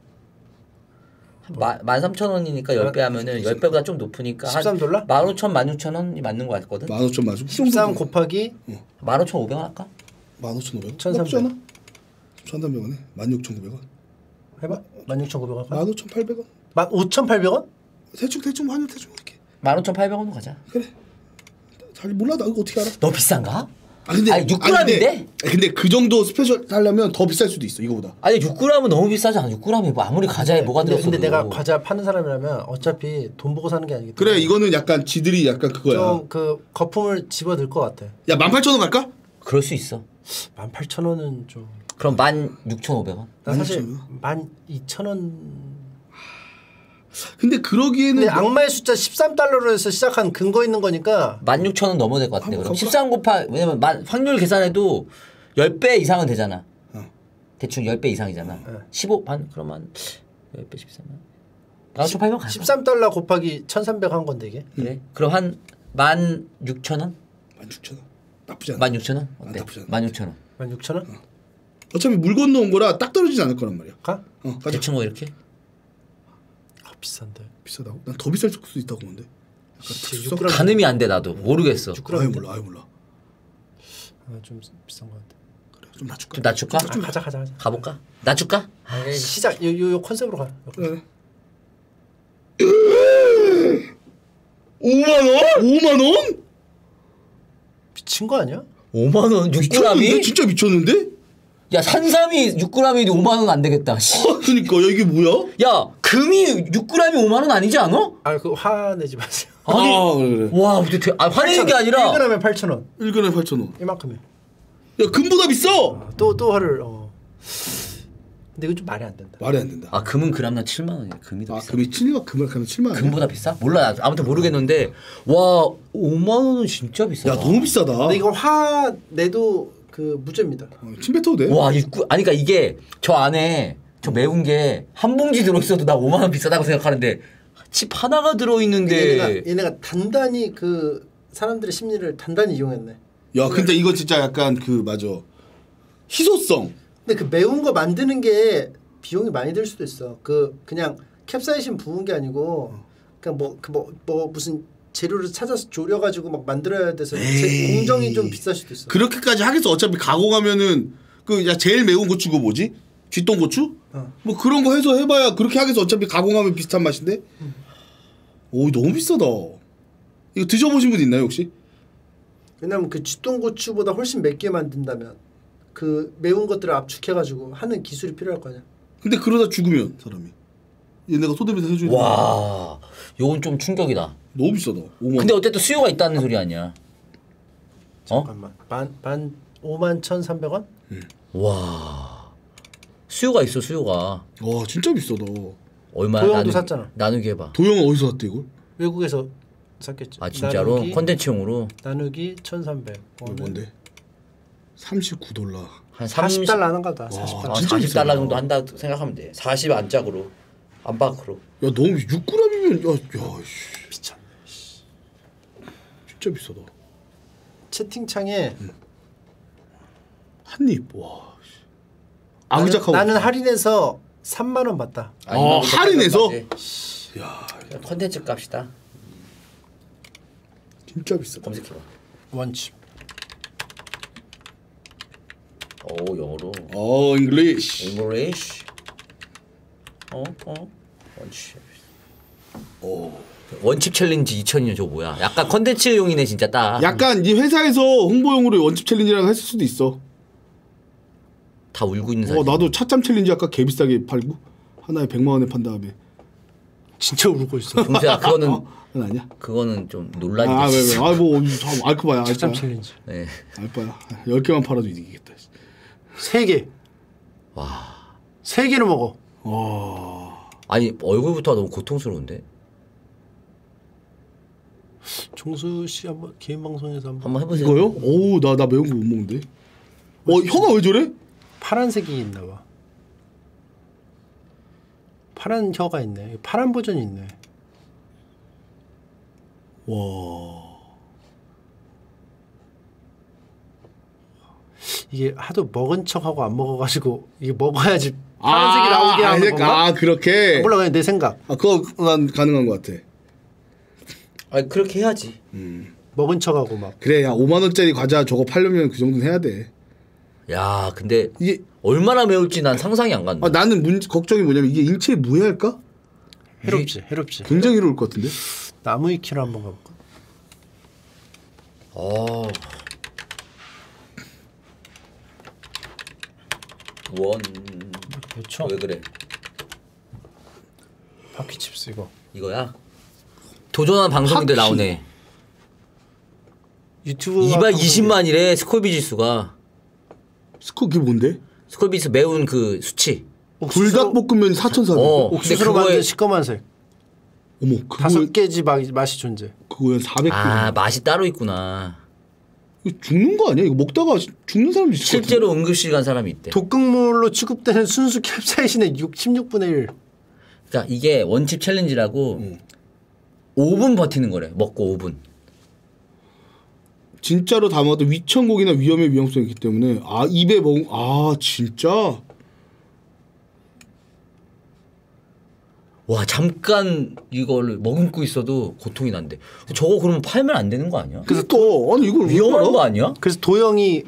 만 삼천 원이니까 10배 하면은 10배보다 좀 높으니까 13 돌라? 만 오천 만 육천 원이 맞는 거 같거든. 15,000 맞아. 13 곱하기 만 오천 오백 원 할까? 15,500원? 1300. 나쁘지 않아? 1,300원에 16,900원. 해봐. 16,900원 할까? 15,800원. 15,800원? 대충 대충 환율 대충 이렇게. 만 오천 팔백 원으로 가자. 그래. 잘 몰라 나 이거 어떻게 알아? 너 비싼가? 아 근데 아니, 6g 아니, 근데- 인데? 근데 그 정도 special 하려면 더 비쌀 수도 있어 이거보다. 아니 6g은 너무 비싸지 않아? 6g이 뭐 아무리 과자에 뭐가 근데, 들었어도 근데 내가 과자 파는 사람이라면 어차피 돈 보고 사는 게 아니기 그래 때문에 이거는 약간 지들이 약간 그거야. 좀 그 거품을 집어들 것 같아. 야 18,000원 갈까? 그럴 수 있어. 18,000원은 좀. 그럼 만 육천 오백 원. 나 사실 16,000원? 12,000원. 근데 그러기에는 근데 악마의 숫자 13달러로 해서 시작한 근거 있는 거니까 만 육천 원 넘어야 될 것 같은데 그럼 가볼까? 13 곱하 왜냐면 만, 확률 계산해도 10배 이상은 되잖아. 어. 대충 10배 이상이잖아. 네. 15반 그러면 10배 13만. 나초 8만 가. 13달러 곱하기 1,300 한 건데 이게. 그래. 그럼 한만 육천 원? 16,000원. 나쁘지 않아. 만 육천 원? 어때? 나쁘지 않아. 만 육천 원. 16,000원? 어차피 물 건너 온 거라 딱 떨어지지 않을 거란 말이야. 가? 어, 가자. 대충 뭐 이렇게? 아 비싼데. 비싸다고? 난 더 비쌀 수도 있다고 보는데. 씨, 특수성? 6g 가늠이 안 돼 나도 모르겠어. 아예 몰라, 아예 몰라. 아, 좀 비싼 것 같아. 그래, 좀 낮출까? 좀 낮출까? 아, 가자 가자 가자. 가볼까? 낮출까? 아, 예, 시작 요, 요, 요 컨셉으로 가. 그래. 5만 원? 5만 원? 미친 거 아니야? 5만 원 미쳤는데? 6g이? 진짜 미쳤는데? 야 산삼이 6g이 5만 원 안 되겠다. 씨. 아, 그니까 야 이게 뭐야? 야 금이 6g이 5만 원 아니지 않아? 아, 그 화내지 마세요. 아니 아 그래 그래. 와 근데 되- 아, 화내는 게 아니라 1g에 8,000원. 1g에 8,000원. 이만큼이. 야 금보다 비싸. 또 또 화를 어. 근데 이건 좀 말이 안 된다. 말이 안 된다. 아 금은 그람당 7만 원이야. 금이 더 아 비싸. 금이 7만 금을 가면 7만 원. 금보다 비싸? 몰라. 아무튼 모르겠는데 와 5만 원은 진짜 비싸. 야 너무 비싸다. 근데 이거 화 내도 그 무죄입니다. 어, 침 뱉어도 돼? 와 입구 아니 그러니까 이게 저 안에 저 매운 게 한 봉지 들어 있어도 나 5만 원 비싸다고 생각하는데 칩 하나가 들어 있는데 얘네가 얘네가 단단히 그 사람들의 심리를 단단히 이용했네. 야 근데 이거 진짜 약간 그 맞아. 희소성. 근데 그 매운 거 만드는 게 비용이 많이 들 수도 있어. 그 그냥 캡사이신 부은 게 아니고 그냥 뭐그 뭐 뭐 무슨 재료를 찾아서 졸여가지고 막 만들어야 돼서 제 공정이 좀 비쌀 수도 있어. 그렇게까지 하겠어. 어차피 가공하면은 그 야 제일 매운 고추가 뭐지? 쥐똥고추? 어. 뭐 그런 거 해서 해봐야 그렇게 하겠어. 어차피 가공하면 비슷한 맛인데. 오 너무 비싸다. 이거 드셔보신 분 있나요 혹시? 왜냐면 그 쥐똥고추보다 훨씬 맵게 만든다면 그 매운 것들을 압축해가지고 하는 기술이 필요할 거 아니야. 근데 그러다 죽으면 사람이 얘네가 소대비서 해줘야 돼. 와 요건 좀 충격이다. 너무 비싸다. 5만. 근데 어쨌든 수요가 있다는 소리 아니야. 어? 잠깐만 반반 5만 1,300원? 와 수요가 있어 수요가 와 진짜 비싸다. 얼마야? 나누기, 샀잖아. 나누기 해봐. 도영은 어디서 샀대 이걸? 외국에서 샀겠지. 아 진짜로 나누기, 컨텐츠용으로 나누기 1,300. 이거 뭔데? 39돌라. 한 30, 40달러 하는가 보다. 40달러. 아, 진짜 40달러 비싸다. 정도 한다 생각하면 돼. 40 안짝으로 안팎으로. 야 너무 6g이면 야, 야 씨, 미쳤네. 진짜 비싸다. 채팅창에 한 입. 와. 씨. 아그작하고. 나는, 나는 할인해서 3만 원 봤다. 아, 아, 할인해서? 야 컨텐츠 값이다. 진짜 비싸다. 검색해봐. One Chip. 오 영어로. 어 English. English. 어 어. 원칩. 오. 원칩 챌린지 2002년 저거 뭐야? 약간 컨텐츠용이네 진짜 딱. 약간 이 회사에서 홍보용으로 원칩 챌린지라고 했을 수도 있어. 다 울고 있는 사진. 어 나도 찻잠 챌린지 아까 개 비싸게 팔고 하나에 100만 원에 판 다음에. 진짜 울고 있어. 동수야 그거는 어? 그건 아니야? 그거는 좀 논란이 아, 왜, 있어. 왜. 아, 뭐, 참, 알코바야, 참 알코야. 챌린지. 네. 알바야. 10개만 팔아도 이기겠다. 세 개. 와. 세 개를 먹어. 아니 얼굴부터 너무 고통스러운데. 종수 씨 한번 개인 방송에서 한번 한번 해보세요. 이거요? 오, 나 나 매운 거 못 먹는데. 어, 혀가 왜 저래? 파란색이 있나 봐. 파란 혀가 있네. 파란 버전이 있네. 와. 이게 하도 먹은 척하고 안 먹어가지고 이게 먹어야지 파란색이 나오게 아, 하는 그러니까, 건가? 아, 그렇게. 몰라 그냥 내 생각. 아, 그거 난 가능한 것 같아. 아니 그렇게 해야지. 먹은 척하고 막. 그래, 야, 5만 원짜리 과자 저거 팔려면 그 정도는 해야 돼. 야, 근데 이게 얼마나 매울지 난 상상이 안 간다. 아, 나는 문, 걱정이 뭐냐면 이게 인체에 무해할까? 해롭지, 해롭지. 굉장히 해로울 것 같은데. 나무 위키로 한번 가볼까? 어. 원. 그렇죠. 왜 그래? 바퀴 칩스 이거. 이거야? 도전한 방송인데 파키. 나오네. 유튜브 220만이래 스콜비 지수가. 스코 그게 뭔데? 스콜비 지수 매운 그 수치. 불닭볶음면 4,400. 어. 옥수수로 근데 그거에- 만든 시꺼먼색. 어머, 그거 다섯 개지 마- 맛이 존재. 그거에 400. 아 맛이 따로 있구나. 죽는 거 아니야? 이거 먹다가 죽는 사람도 있을. 실제로 응급실 간 사람이 있대. 독극물로 취급되는 순수 캡사이신의 6, 16분의 1. 그러니까 이게 원칩 챌린지라고 5분 버티는 거래. 먹고 5분. 진짜로 다 먹어도 위천곡이나 위험의 위험성이 있기 때문에 아 입에 먹. 아 진짜. 와 잠깐 이걸 머금고 있어도 고통이 난대. 저거 그러면 팔면 안 되는 거 아니야? 그래서 또 아니 이걸 왜 위험한? 거 아니야? 그래서 도영이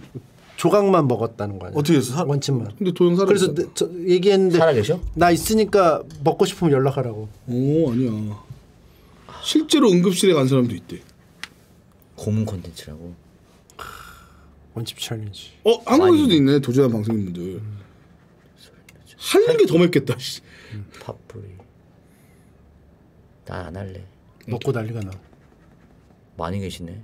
조각만 먹었다는 거 아니야? 어떻게 했어? 사- One Chip만. 근데 도영 살아. 그래서 내- 저 얘기했는데 살아 계셔? 나 있으니까 먹고 싶으면 연락하라고. 오 아니야. 실제로 응급실에 간 사람도 있대. 고문 콘텐츠라고. One Chip 챌린지. 어 한국에서도 있네 도전한 방송인 분들. 하는 게 더 맵겠다. 씨. 팥뿌리. 나안 할래. 먹고 난리가 나. 많이 계시네.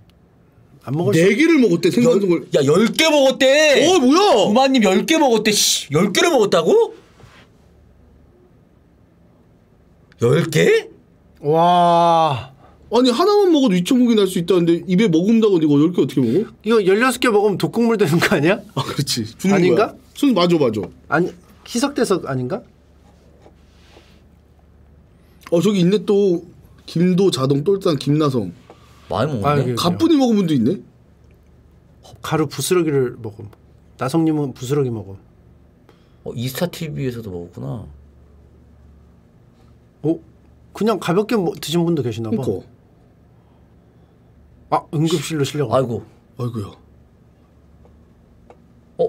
안 먹을 수 네 개를 먹었대 생방송을. 야, 10개 먹었대! 어 뭐야? 부마님 10개 먹었대, 씨. 10개를 먹었다고? 10개? 와. 아니 하나만 먹어도 위천국이 날 수 있다는데 입에 머금다고 이거 열개 어떻게 먹어? 이거 16개 먹으면 독극물 되는 거 아니야? 아 그렇지. 죽는 아닌가? 거야. 순 맞아 맞아. 아니 희석돼서 아닌가? 어 저기 있네 또 김도 자동 똘딴 김나성. 많이 먹었네. 아, 이게- 가뿐히 먹은 분도 있네. 가루 부스러기를 먹음. 나성님은 부스러기 먹어. 어, 이스타 TV에서도 먹었구나. 어? 그냥 가볍게 먹- 드신 분도 계시나 봐. 그니까. 아 응급실로 실려. 아이고. 아이고야.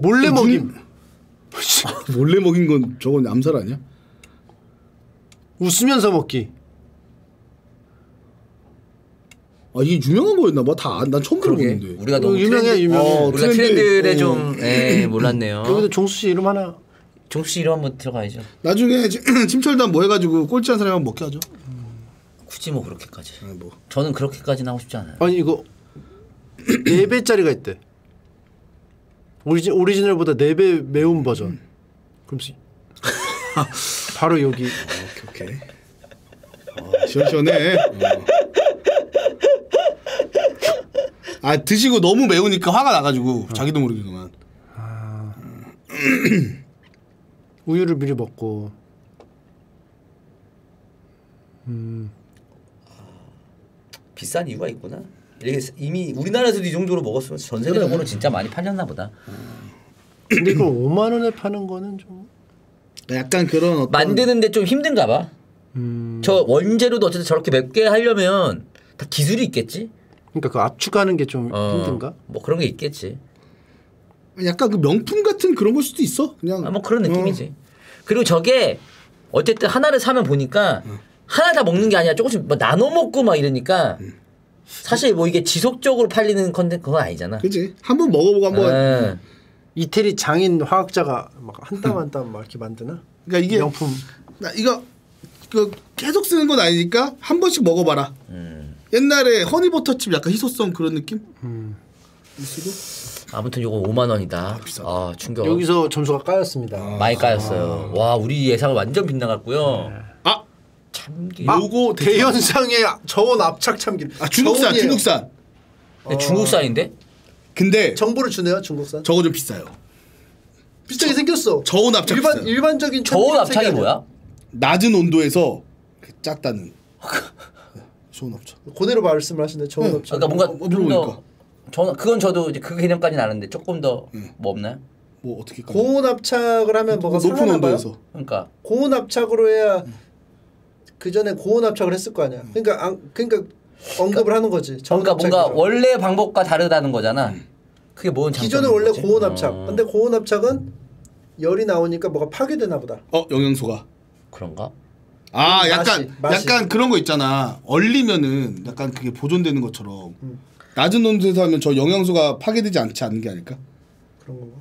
몰래 어, 먹임. 몰래 먹인 건 저건 암살 아니야? 웃으면서 먹기. 아 이게 유명한 거였나 봐. 다난 처음 그러게. 들어보는데. 우리가 너무 유명해, 트렌드, 유명해. 어, 우리가 트렌드. 트렌드에 어. 좀 예, 몰랐네요. 여기도 종수 씨 이름 하나. 종수 씨 이름 한번 들어가야죠. 나중에 침철단 뭐 해가지고 꼴찌한 사람 한번 먹게 하죠. 굳이 뭐 그렇게까지. 아, 뭐. 저는 그렇게까지는 하고 싶지 않아요. 아니 이거 4배짜리가 있대. 오리진 오리지널보다 4배 매운 버전. 그럼 시- 바로 여기 오케이 오케이. 아, 시원시원해. 어. 아 드시고 너무 매우니까 화가 나가지고 자기도 모르게 그만. 우유를 미리 먹고 비싼 이유가 있구나. 이게 이미 우리나라에서도 이 정도로 먹었으면 전 세계적으로 진짜 많이 팔렸나 보다. 근데 이걸 5만 원에 파는 거는 좀 약간 그런 어떤 만드는데 좀 힘든가 봐. 저 원재료도 어쨌든 저렇게 맵게 하려면 다 기술이 있겠지? 그러니까 그 압축하는 게좀 어, 힘든가? 뭐 그런 게 있겠지. 약간 그 명품 같은 그런 걸 수도 있어. 그냥 아, 뭐 그런 느낌이지. 그리고 저게 어쨌든 하나를 사면 보니까 하나 다 먹는 게 아니라 조금씩 뭐 나눠 먹고 막 이러니까 사실 뭐 이게 지속적으로 팔리는 컨텐츠 그건 아니잖아. 그지. 한번 먹어보고 한번. 예. 이태리 장인 화학자가 막한땀 한땀막 이렇게 만드나? 그러니까 이게 명품 나 이거 그 계속 쓰는 건 아니니까 한 번씩 먹어봐라. 음. 옛날에 허니버터칩 약간 희소성 그런 느낌? 음. 아무튼 요거 5만 원이다. 비싸다. 아 충격. 여기서 점수가 까였습니다. 많이 까였어요. 와 우리 예상을 완전 빗나갔고요. 아 참기. 아, 요거 대현상의 저온 압착 참기름. 아 중국산. 중국산. 근데 중국산인데? 근데 정보를 주네요 중국산. 저거 좀 비싸요. 비싸게 생겼어. 저온 압착 일반 비싸요. 일반적인 저온 압착이 뭐야? 낮은 온도에서 그 짰다는. 저온 압착. 그대로 말씀을 하시네. 저온 응. 압착. 그러니까 뭔가 어, 좀 물어보니까. 더. 저는 그건 저도 이제 그 개념까지는 아는데 조금 더뭐 없나요? 뭐 어떻게? 고온 압착을 하면 뭐가 높은? 온도에서. 그러니까 고온 압착으로 해야 그 전에 고온 압착을 했을 거 아니야. 그러니까 안, 그러니까 언급을 하는 거지. 그러니까 뭔가. 원래 방법과 다르다는 거잖아. 그게 뭔 장점? 기존에 원래 고온 압착. 근데 고온 압착은 열이 나오니까 뭐가 파괴되나 보다. 어 영양소가. 그런가? 아 맛이, 약간 맛이. 약간 그런 거 있잖아. 얼리면은 약간 그게 보존되는 것처럼. 낮은 온도에서 하면 저 영양소가 파괴되지 않지 않는 게 아닐까? 그런 건가?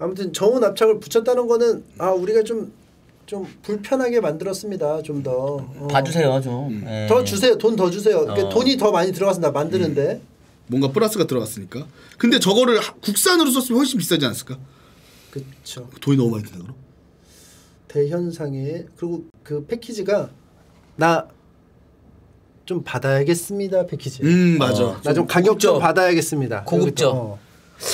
아무튼 저온 압착을 붙였다는 거는 아 우리가 좀좀 불편하게 만들었습니다. 좀 더. 어. 봐주세요 좀. 예. 더 주세요. 돈 더 주세요. 어. 돈이 더 많이 들어갔습니다. 만드는데. 뭔가 플러스가 들어갔으니까. 근데 저거를 하- 국산으로 썼으면 훨씬 비싸지 않았을까? 그렇죠. 돈이 너무 많이 드나 그럼? 대현상에 그리고 그 패키지가 나 좀 받아야겠습니다 패키지. 음 맞아. 어. 나좀 가격 좀. 받아야겠습니다. 고급져. 어.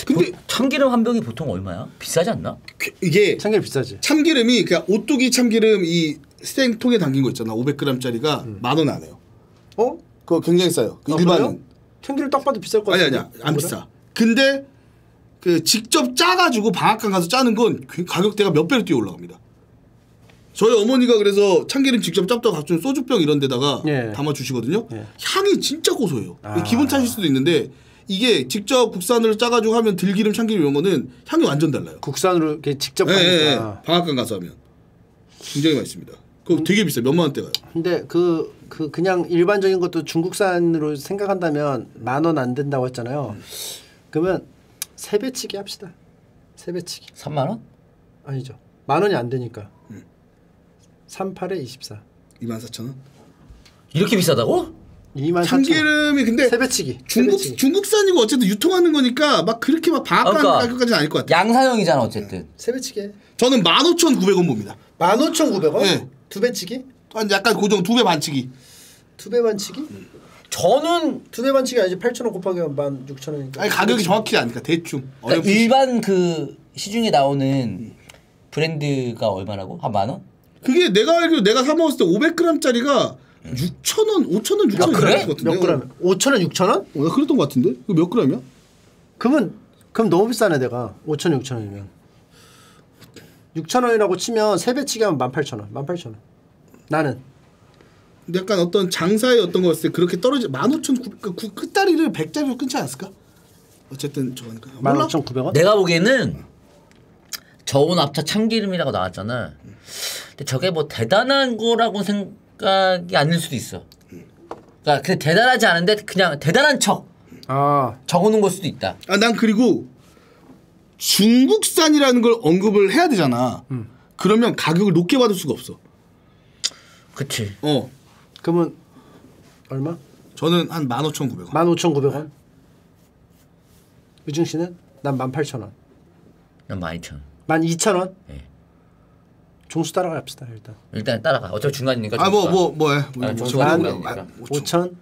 근데 참기름 한 병이 보통 얼마야? 비싸지 않나? 그- 이게 참기름 비싸지. 참기름이 그냥 오뚜기 참기름 이 스탱통에 담긴 거 있잖아. 500g짜리가 만원 안 해요. 어? 그거 굉장히 싸요. 그 아, 일반은 그래요? 참기름 딱 봐도 비쌀 것 아니 같은데. 아니야 안? 비싸. 근데 그 직접 짜가지고 방앗간 가서 짜는 건그 가격대가 몇 배로 뛰어 올라갑니다. 저희 어머니가 그래서 참기름 직접 짭다가 갑자기 소주병 이런 데다가 예. 담아 주시거든요. 예. 향이 진짜 고소해요. 아. 기분 탓일 수도 있는데 이게 직접 국산으로 짜가지고 하면 들기름, 참기름 이런 거는 향이 완전 달라요. 국산으로 이렇게 직접 예, 예, 예. 하니까. 방앗간 가서 하면 굉장히 맛있습니다. 그거 되게 비싸. 몇만 원대 가요. 근데 그, 그 그냥 일반적인 것도 중국산으로 생각한다면 만 원 안 된다고 했잖아요. 그러면 세 배치기 합시다. 세 배치기. 3만 원? 아니죠. 만 원이 안 되니까. 38에 24. 24,000원. 이렇게 비싸다고? 2만 4천. 참기름이 근데 세 배치기. 중국 세 배치기. 중국산이고 어쨌든 유통하는 거니까 막 그렇게 막 방앗간 그러니까. 가격까지는 아닐 것 같아요. 양산형이잖아 어쨌든. 세 배치기. 저는 15,900원 봅니다. 15,900원? 네. 두 배치기? 한 약간 고정 두 배 반치기. 두배 반치기? 저는 두 배 반치기 아니지 8,000원 곱하기 16,000원이니까. 아니 가격이 정확히 아니까 대충. 그러니까. 일반 그 시중에 나오는 브랜드가 얼마라고? 한 만 원? 그게 내가 알기로 내가 사 먹었을 때 500g짜리가 6,000원, 5,000원, 6,000원 아, 그래? 것 같은데. 몇 그램? 5,000원, 6,000원? 어, 나 그랬던 것 같은데. 그 몇 그램이야? 그러면 그럼 너무 비싸네 내가 5천 6천 원이면 6천 원이라고 치면 세 배치기 하면 18,000원 18,000원 나는 근데 약간 어떤 장사의 어떤 거였을 때 그렇게 떨어지 15,900그 구- 끝다리를 100짜리로 끊지 않았을까? 어쨌든 저거니까. 몰라? 15,900원? 내가 보기에는 저온 압착 참기름이라고 나왔잖아. 근데 저게 뭐 대단한 거라고 생각이 아닐 수도 있어. 그러니까 그 대단하지 않은데 그냥 대단한 척 아 적어놓은 걸 수도 있다. 아, 난 그리고 중국산이라는 걸 언급을 해야 되잖아. 그러면 가격을 높게 받을 수가 없어. 그치. 어. 그러면 얼마? 저는 한 15,900원. 15,900원 유중 씨는? 난 18,000원 난 12,000원. 12,000원? 예. 종수 따라갑시다 일단 일단 따라가. 어차피 중간이니까. 아, 뭐, 좀 뭐, 뭐, 해. 뭐, 아, 뭐, 중간 뭐, 중간 뭐, 중간이니까.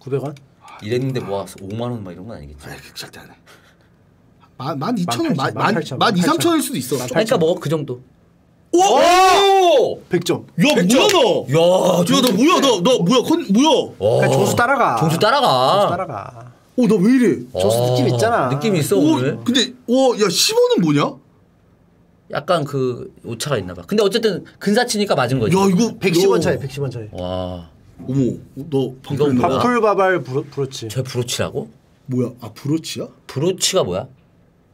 뭐, 5,900원? 이랬는데 모아서 5만 원막 이런 건 아니겠지. 아, 절대 안 해. 만, 만 2천 원, 18,000, 만, 만, 18,000, 만 2, 3천 원일 수도 있어. 야, 그러니까 뭐 그 정도. 오! 오! 100점 뭐야, 너? 야, 야, 너 뭐야, 너, 너 뭐야, 컨, 뭐야? 와. 그냥 종수 따라가 종수 따라가. 종수 따라가 어, 나왜 이래? 어, 느낌 있잖아 느낌 있어 오, 오늘. 근데, 와, 야, 10원은 뭐냐? 약간 그 오차가 있나 봐. 근데 어쨌든 근사치니까 맞은 거지. 야, 이거 110원 야. 차이 110원 차이 와, 어머, 너 방금? 밥풀 밥알 브로, 브로치 저 브로치라고? 뭐야? 아, 브로치야? 브로치가 뭐야?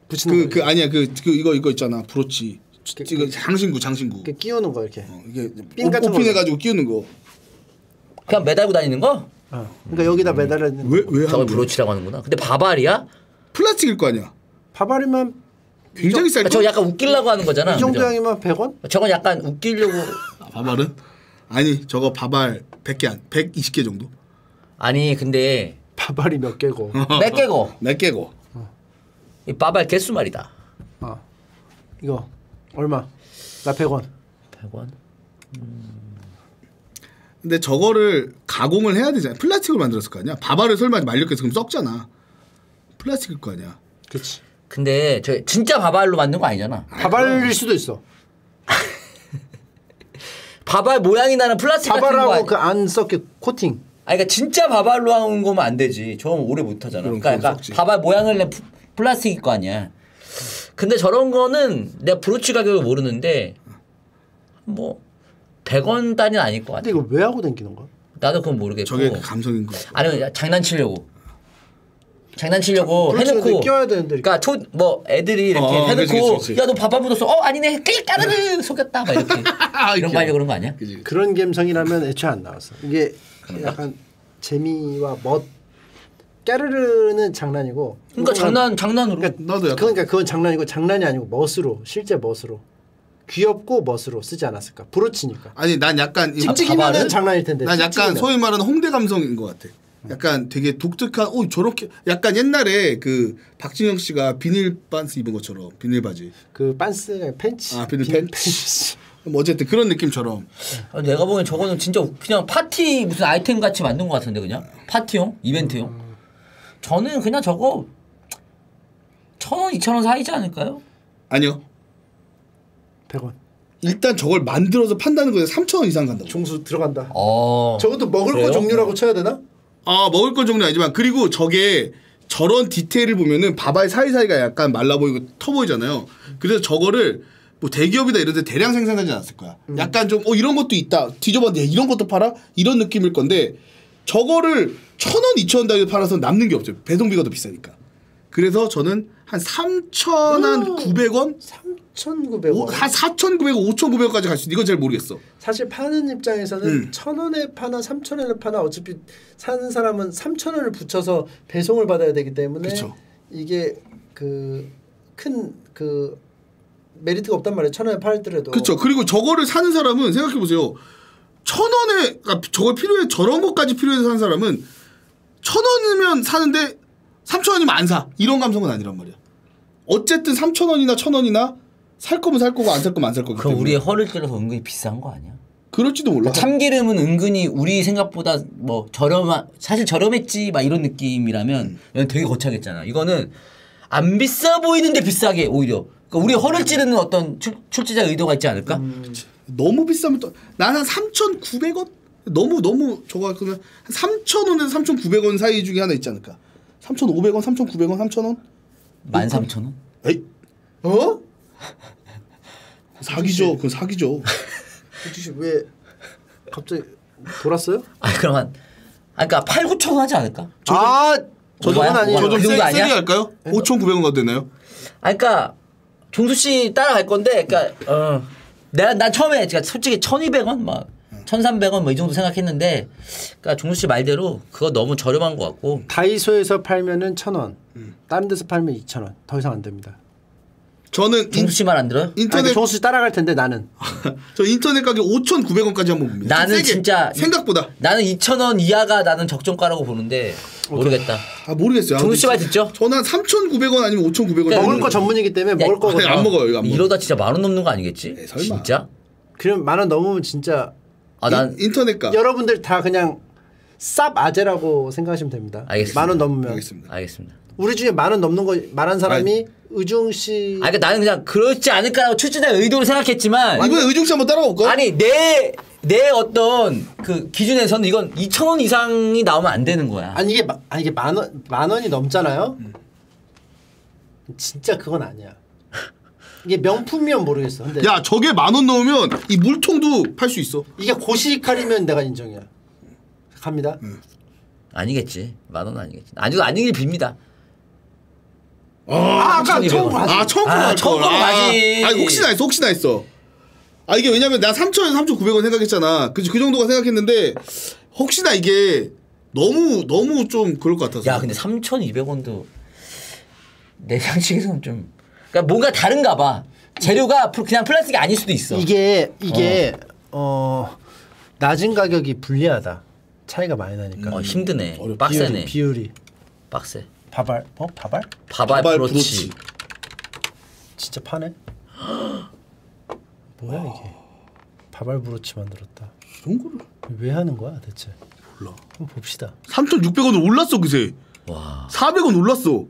붙이는 그, 거그 아니야, 그, 그 이거 이거 있잖아, 브로치. 그- 이거 장신구, 장신구. 이렇게 끼우는 거 이렇게 어, 이게 핀 같은 오픈해 가지고 끼우는 거. 그냥 매달고 다니는 거? 어. 그러니까 여기다 매달려 있는 왜, 왜 저걸? 브로치라고 하는구나. 근데 밥알이야? 플라스틱일 거 아니야? 밥알이면 굉장히 쌀 저 약간 웃기려고 하는 거잖아. 이 정도? 양이면 100원? 저건 약간 웃기려고 아, 밥알은? 아니, 저거 바발 100개 안, 120개 정도? 아니 근데 바발이 몇 개고 어. 몇 개고 몇 개고? 이 빠발 개수 말이다. 어. 이거 얼마? 나 100원. 100원. 근데 저거를 가공을 해야 되잖아. 플라스틱으로 만들었을 거 아니야. 바바를 설마 말렸겠어 그럼 썩잖아. 플라스틱일 거 아니야. 그렇지. 근데 저 진짜 바발로 만든 거 아니잖아. 바발일 수도 있어. 밥알 모양이 나는 플라스틱 같은 거 밥알하고. 그 안 섞여 코팅. 아니 그러니까 진짜 밥알로 한 거면 안 되지. 저건 오래 못 하잖아. 그러니까, 그러니까. 밥알 모양을 낸 프- 플라스틱일 거 아니야. 근데 저런 거는 내가 브로치 가격을 모르는데 뭐 100원 단위는 아닐 것 같아. 근데 이걸 왜 하고 다니는 거야? 나도 그건 모르겠고. 저게 그 감성인 거. 아니면 장난치려고. 장난치려고 해놓고. 껴야 되는데 이렇게. 그러니까 초 뭐 애들이 이렇게 어, 해놓고 그치, 그치, 그치. 야너 밥알 묻었어. 어 아니네. 끼 까르르 속였다. 막 이렇게 이런 거 하려고 그런 거 아니야? 그지. 그런 감성이라면 애초에 안 나왔어. 이게 약간 재미와 멋. 까르르는 장난이고. 그러니까 장난 장난으로. 그러니까 나도 약간 그러니까 그건 장난이고 장난이 아니고 멋으로 실제 멋으로 귀엽고 멋으로 쓰지 않았을까? 브로치니까. 아니 난 약간 이- 찍찍이면은? 장난일 텐데. 난 약간 찍찍이면. 소위 말하는 홍대 감성인 것 같아. 약간 되게 독특한 오 저렇게 약간 옛날에 그 박진영 씨가 비닐 반스 입은 것처럼 비닐 바지. 그 빤스 팬츠. 아, 비닐 팬츠. 뭐 어쨌든 그런 느낌처럼 아, 내가 보기엔 저거는 진짜 그냥 파티 무슨 아이템 같이 만든 것 같은데 그냥 파티용 이벤트용. 저는 그냥 저거 천 원, 이천 원 사이지 않을까요? 아니요. 100원. 일단 저걸 만들어서 판다는 거에 3천 원 이상 간다고. 종수 들어간다. 어. 저것도 먹을 그래요? 거 종류라고 쳐야 되나? 아 먹을 건 종류 아니지만 그리고 저게 저런 디테일을 보면은 밥알의 사이사이가 약간 말라 보이고 터 보이잖아요. 그래서 저거를 뭐 대기업이다 이런 데 대량 생산하지 않았을 거야. 약간 좀 어 이런 것도 있다. 뒤져봤는데 이런 것도 팔아? 이런 느낌일 건데 저거를 천 원, 이천 원 달러 팔아서 남는 게 없어요. 배송비가 더 비싸니까. 그래서 저는 한 삼천 한 구백 원, 3,900원. 한 사천 구백 원, 오천 구백 원까지 갈 수. 있는 이건 잘 모르겠어. 사실 파는 입장에서는 음. 천 원에 파나 삼천 원에 파나 어차피 사는 사람은 삼천 원을 붙여서 배송을 받아야 되기 때문에 그쵸. 이게 그 큰그 메리트가 없단 말이에요. 천 원에 팔더라도. 그렇죠. 그리고 저거를 사는 사람은 생각해 보세요. 천 원에 그러니까 저걸 필요해 저런 것까지 필요해서 사는 사람은 천 원이면 사는데 삼천 원이면 안 사. 이런 감성은 아니란 말이야. 어쨌든 삼천 원이나 천 원이나 살 거면 살 거고 안 살 거면 안 살 거기 그럼 때문에. 우리의 허를 찔러서 은근히 비싼 거 아니야? 그럴지도 몰라. 참기름은 은근히 우리 생각보다 뭐 저렴한 사실 저렴했지 막 이런 느낌이라면 음. 되게 거창했잖아. 이거는 안 비싸 보이는데 비싸게 오히려. 그러니까 우리 허를 찌르는 어떤 출, 출제자 의도가 있지 않을까? 음. 너무 비싸면 또 나는 한 삼천 구백 원 너무 너무 저거 그러면 한 삼천 원에서 삼천 구백 원 사이 중에 하나 있지 않을까? 삼천 오백 원, 삼천 구백 원, 삼천 원? 만 삼천 원? 에이 어? 사기죠. 그 사기죠. 혹시 왜 갑자기 돌았어요? 아 그럼 한 아, 그러니까 8, 9천 원 하지 않을까? 아, 저 저건 뭐야? 아니에요. 저 저좀 그 세? 세게 할까요? 5,900원 가도 되나요? 아 그러니까 종수 씨 따라갈 건데 그러니까 어 내가 난 처음에 그러니까 솔직히 1,200원 막 1,300원 뭐 이 정도 생각했는데 그러니까 종수 씨 말대로 그거 너무 저렴한 것 같고 다이소에서 팔면은 천 원. 음. 다른 데서 팔면 이천 원. 더 이상 안 됩니다. 저는 인, 종수 씨말 안 들어요? 아니, 인터넷 종수 씨 따라갈 텐데 나는. 저 인터넷 가격 5,900원까지 한번 봅니다. 나는 세게. 진짜 생각보다 나는 2,000원 이하가 나는 적정가라고 보는데 모르겠다. 아 모르겠어요. 종수 씨말 듣죠? 저는 한 3,900원 아니면 5,900원. 그러니까 먹을 거 전문이기 때문에 먹을 아니, 거거든. 안 먹어요. 이거 안. 이러다 진짜 만 원 넘는 거 아니겠지? 에이, 설마. 진짜? 그럼 만 원 넘으면 진짜 아 난 인, 터넷 가. 여러분들 다 그냥 쌉 아재라고 생각하시면 됩니다. 알겠습니다. 만원 넘으면 알겠습니다. 알겠습니다. 우리 중에 만 원 넘는 거 말한 사람이 의중 씨 아 그러니까 나는 그냥 그렇지 않을까라고 출제자 의도를 생각했지만 이번에 의중 씨 한번 따라가 볼까요? 아니 내 내 어떤 그 기준에서는 이건 2천 원 이상이 나오면 안 되는 거야. 아니 이게 마, 아니 이게 만원만 원이 넘잖아요. 진짜 그건 아니야. 이게 명품이면 모르겠어. 근데 야 저게 만 원 넣으면 이 물통도 팔 수 있어. 이게 고시 칼이면 내가 인정이야. 갑니다. 아니겠지. 만 원 아니겠지. 아니고 아니길 빕니다. 아, 아까 1200 원. 처음. 아 처음 아, 할 처음 가지. 아, 아니 혹시나 했어. 혹시나 했어. 아 이게 왜냐면 나 3,000원, 3,900원 생각했잖아. 그, 그 정도가 생각했는데 혹시나 이게 너무 너무 좀 그럴 것 같아서. 야 근데 3,200원도 내 상식에서는 좀 그러니까 뭔가 다른가 봐. 재료가 플- 그냥 플라스틱이 아닐 수도 있어. 이게 이게 어. 낮은 가격이 불리하다. 차이가 많이 나니까. 어, 힘드네. 어렵- 빡세네. 비율이, 비율이. 빡세. 바발 어 바발? 바발 바발 브로치. 브로치. 진짜 파네? 뭐야 이게? 밥알 브로치 만들었다. 이런 거를 왜 하는 거야 대체? 몰라. 한번 봅시다. 3,600원 올랐어 그새. 와. 400원 올랐어.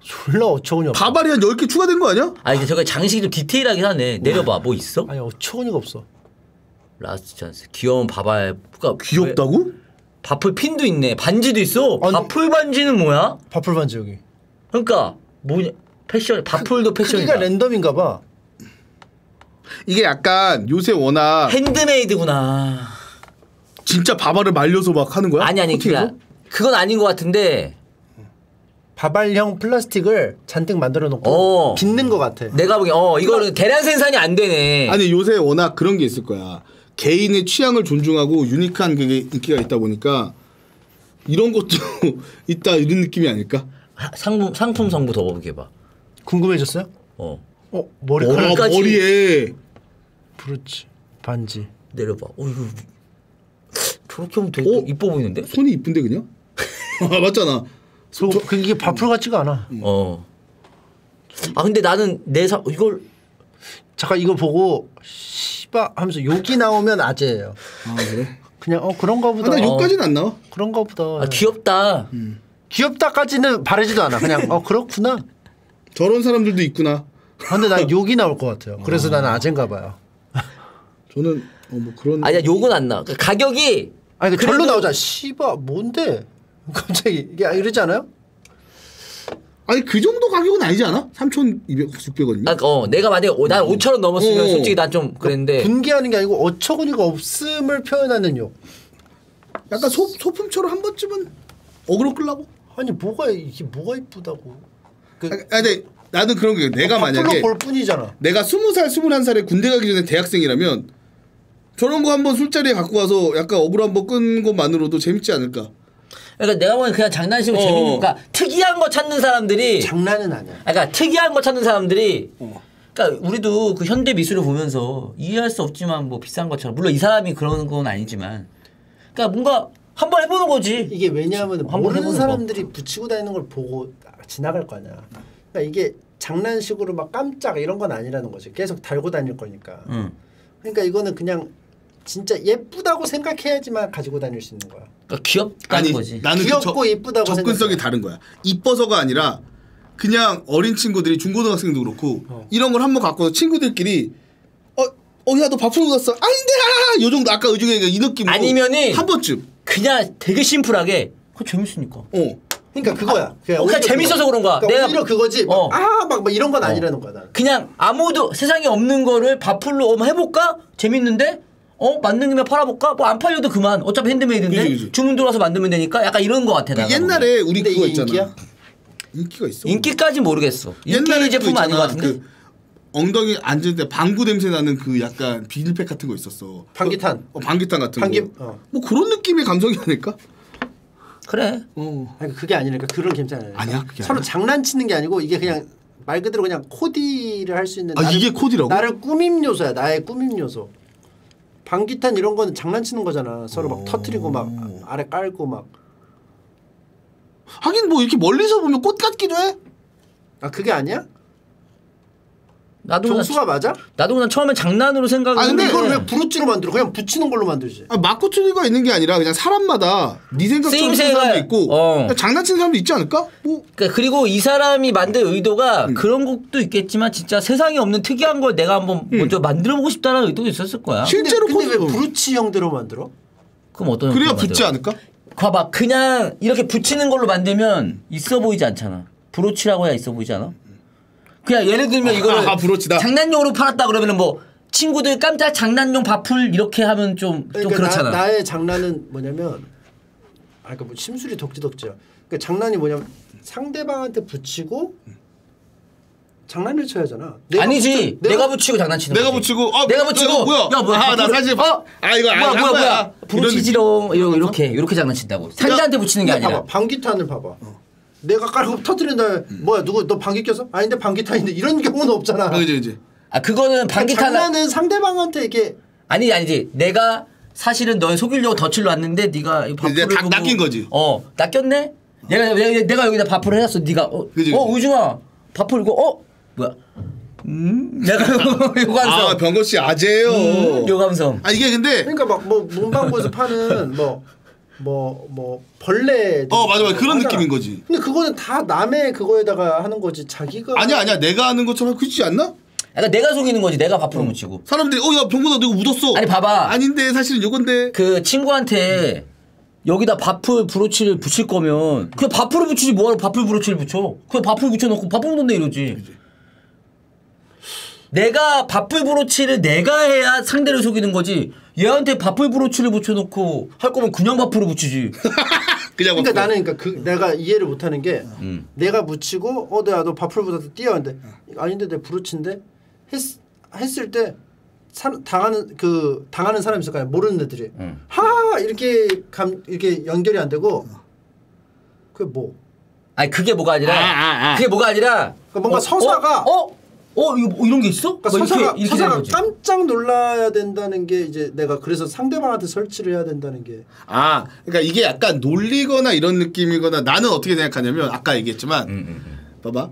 졸라 어처구니 없어. 밥알이 한 10개 추가된 거 아니야? 아 이제 저거 장식이 좀 디테일하긴 하네. 내려봐. 뭐 있어? 아니 어처구니가 없어. Last chance. 귀여운 밥알. 그러니까 귀엽다고? 왜- 밥풀 핀도 있네. 반지도 있어. 아니- 밥풀 반지는 뭐야? 밥풀 반지 여기. 그러니까 뭐냐? 패션. 바풀도 패션이다. 크기가 랜덤인가 봐. 이게 약간 요새 워낙 핸드메이드구나. 진짜 바발을 말려서 막 하는 거야? 아니 아니 코팅해서? 그냥 그건 아닌 것 같은데 바발형 플라스틱을 잔뜩 만들어 놓고 어. 빚는 것 같아. 내가 보기엔 어 이거는 대량 생산이 안 되네. 아니 요새 워낙 그런 게 있을 거야. 개인의 취향을 존중하고 유니크한 그게 인기가 있다 보니까 이런 것도 있다 이런 느낌이 아닐까? 하- 상품 상품 성부 더 보게 봐. 궁금해졌어요? 어 어 머리카락 어, 머리까지. 머리에 브로치 반지. 내려봐. 어 이거 저렇게 하면 되게 어? 이뻐 보이는데? 손이 이쁜데 그냥? 아 맞잖아. 소, 그 이게 바풀 같지가 않아. 어. 아 근데 나는 내사 이걸 잠깐 이거 보고 씨바 하면서 욕이 나오면 아재예요. 아 그래? 그냥 어 그런가 보다. 아, 나 어, 여기까지는 안 나와. 그런가 보다. 아 귀엽다. 귀엽다까지는 바르지도 않아. 그냥 어 그렇구나. 저런 사람들도 있구나. 아, 근데 난 욕이 나올 것 같아요. 그래서 나는 아재인가 봐요. 저는 어, 뭐 그런 아니야 욕은 안 나. 그 가격이 아니 그 그래도- 절로 나오잖아. 씨바 뭔데? 갑자기 이게 이러지 않아요? 아니 그 정도 가격은 아니지 않아? 3,200, 600원이면? 아, 어 내가 만약에 오- 난 5천 원 넘었으면 어. 솔직히 난 좀 그랬는데 분개하는 게 아니고 어처구니가 없음을 표현하는 욕. 약간 소, 소품처럼 한 번쯤은 어그로 끌라고? 아니 뭐가 이게 뭐가 이쁘다고? 그 아, 아, 근데 나는 그런 게 내가 만약에 볼 뿐이잖아. 내가 스무 살 스물한 살에 군대 가기 전에 대학생이라면 저런 거 한번 술자리에 갖고 와서 약간 어그로 한번 끈 것만으로도 재밌지 않을까? 그러니까 내가 보기엔 그냥 장난식으로 어. 재밌는 그러니까 특이한 거 찾는 사람들이 장난은 아니야. 아, 그러니까 특이한 거 찾는 사람들이 어. 그러니까 우리도 그 현대 미술을 보면서 이해할 수 없지만 뭐 비싼 것처럼 물론 이 사람이 그런 건 아니지만 그러니까 뭔가 한번 해보는 거지. 이게 왜냐하면 한번 모르는 해보는 사람들이 붙이고 다니는 걸 보고 지나갈 거 아니야. 그러니까 이게 장난식으로 막 깜짝 이런 건 아니라는 거지. 계속 달고 다닐 거니까. 응. 그러니까 이거는 그냥 진짜 예쁘다고 생각해야지만 가지고 다닐 수 있는 거야. 그러니까 귀엽다는 아니 거지. 나는 그 귀엽고 이쁘다고 접근성이 생각해. 다른 거야. 이뻐서가 아니라 그냥 어린 친구들이 중고등학생도 그렇고 이런 걸 한번 갖고 친구들끼리 어어야 너 밥풀 묻었어 아닌데 아! 요 정도 아까 의중에 이 느낌으로 아니면은 한 번쯤 그냥 되게 심플하게 그거 재밌으니까. 어 그러니까 그거야. 그냥, 어, 그냥 오히려 재밌어서 그거. 그런 거야. 그러니까 내가- 오히려 그거지. 어. 아막 막 이런 건 아니라는 거야. 나는. 그냥 아무도 세상에 없는 거를 밥풀로 어, 해볼까? 재밌는데? 어 만든 김에 팔아볼까? 뭐 안 팔려도 그만. 어차피 핸드메이드인데 그지, 그지. 주문 들어와서 만들면 되니까 약간 이런 거 같아. 그 옛날에 우리 그거 있잖아 인기야? 인기가 있어. 인기까지 모르겠어. 인기 제품 아닌 것. 같은데. 그 엉덩이 앉을 때 방구 냄새 나는 그 약간 비닐팩 같은 거 있었어 방귀탄. 어, 방귀탄 같은 방귀- 거. 어. 뭐 그런 느낌의 감성이 아닐까? 그래. 어. 아니 그게 아니니까 그런 괜찮아요. 아니야, 그게 서로 아니야. 장난치는 게 아니고 이게 그냥 말 그대로 그냥 코디를 할 수 있는. 아, 이게 코디라고? 나를 꾸밈 요소야. 나의 꾸밈 요소. 방귀탄 이런 거는 장난치는 거잖아. 서로 막 터트리고 막 아래 깔고 막. 하긴 뭐 이렇게 멀리서 보면 꽃 같기도 해. 아 그게 아니야? 나도 정수가 맞아? 나도 그냥 처음에 장난으로 아, 생각을 근데 근데 이걸 왜 브로치로 만들어? 그냥 붙이는 걸로 만들지. 아, 마코츠리가 있는 게 아니라 그냥 사람마다 네 생각처럼 쓰는 사람도 있고 어. 장난치는 사람도 있지 않을까? 뭐 그러니까 그리고 이 사람이 만든 의도가 음. 그런 것도 있겠지만 진짜 세상에 없는 특이한 걸 내가 한번 먼저 만들어 보고 싶다는 의도도 있었을 거야. 음. 실제로 근데, 근데 왜 브로치 형대로 만들어? 그럼 어떤 그래야 붙지 만들어? 않을까? 봐봐 그냥 이렇게 붙이는 걸로 만들면 있어 보이지 않잖아 브로치라고 해야 있어 보이지 않아? 그냥 예를 들면 이거를 아, 브로치다. 장난용으로 팔았다 그러면은 뭐 친구들 깜짝 장난용 밥풀 이렇게 하면 좀좀 그러니까 그렇잖아 나, 나의 장난은 뭐냐면 아 그러니까 뭐 심술이 덕지덕지야. 그러니까 장난이 뭐냐면 상대방한테 붙이고 장난을 쳐야 하잖아. 내가 아니지 붙여- 내가, 붙이고 장난치는 내가 거지. 붙이고 아, 내가 뭐, 붙이고 이거 뭐야? 야 뭐야 아, 나 사실 어? 아 이거 뭐야 아, 뭐야 한 뭐야. 브로치지롱 이렇게 이렇게 장난친다고 상대한테 붙이는 게 아니라 봐봐 방귀탄을 봐봐. 내가 깔고 터트린 다음에 뭐야 누구 너 방귀 꼈어? 아닌데 방귀탄인데 이런 경우는 없잖아. 아, 그지 그지. 아 그거는 방귀탄 장난은 상대방한테 이게 아니 아니지 내가 사실은 널 속이려고 덫을 놨는데 네가 이 밥풀을 보고 낚인 거지. 어 낚였네 내가 내가, 내가 여기다 밥을 해놨어. 네가 어, 그지, 어. 우중아 밥을 이거 어 뭐야? 음 내가 요거 아 감성. 병거 씨 아재예요. 음, 요 감성. 아 이게 근데 그러니까 막 뭐 문방구에서 파는 뭐 뭐 뭐 벌레 어 맞아 맞아 그런 하잖아. 느낌인 거지. 근데 그거는 다 남의 그거에다가 하는 거지 자기가 아니야 아니야 내가 하는 것처럼 그렇지 않나? 약간 내가 속이는 거지. 내가 밥으로 묻히고. 사람들이 어 야 병거다 이거 묻었어. 아니, 봐봐. 아닌데 사실은 요건데. 그 친구한테 여기다 밥풀 브로치를 붙일 거면 그냥 밥풀을 붙이지 뭐하러 밥풀 브로치를 붙여 그냥 밥풀 붙여놓고 밥풀 묻었네 이러지 내가 밥풀 브로치를 내가 해야 상대를 속이는 거지 얘한테 밥풀 브로치를 붙여놓고 할 거면 그냥 밥풀을 붙이지 그냥 그러니까. 나는 그러니까 그 내가 이해를 못하는 게 음. 내가 묻히고 어 내가 너 밥풀보다 뛰어는데 아닌데 내 브로치인데 했 했을 때 사, 당하는 그 당하는 사람이 있을 거 아니야 모르는 애들이 음. 하 이렇게 감 이렇게 연결이 안 되고 그게 뭐 아니 그게 뭐가 아니라 아, 아, 아. 그게 뭐가 아니라 그러니까 뭔가 서사가- 어? 어? 어? 이거 뭐 이런 게 있어? 그러니까 뭐 서사가 이렇게, 이렇게 서사가 깜짝 놀라야 된다는 게 이제 내가 그래서 상대방한테 설치를 해야 된다는 게. 아 그러니까 이게 약간 놀리거나 이런 느낌이거나 나는 어떻게 생각하냐면 아까 얘기했지만 음, 봐봐.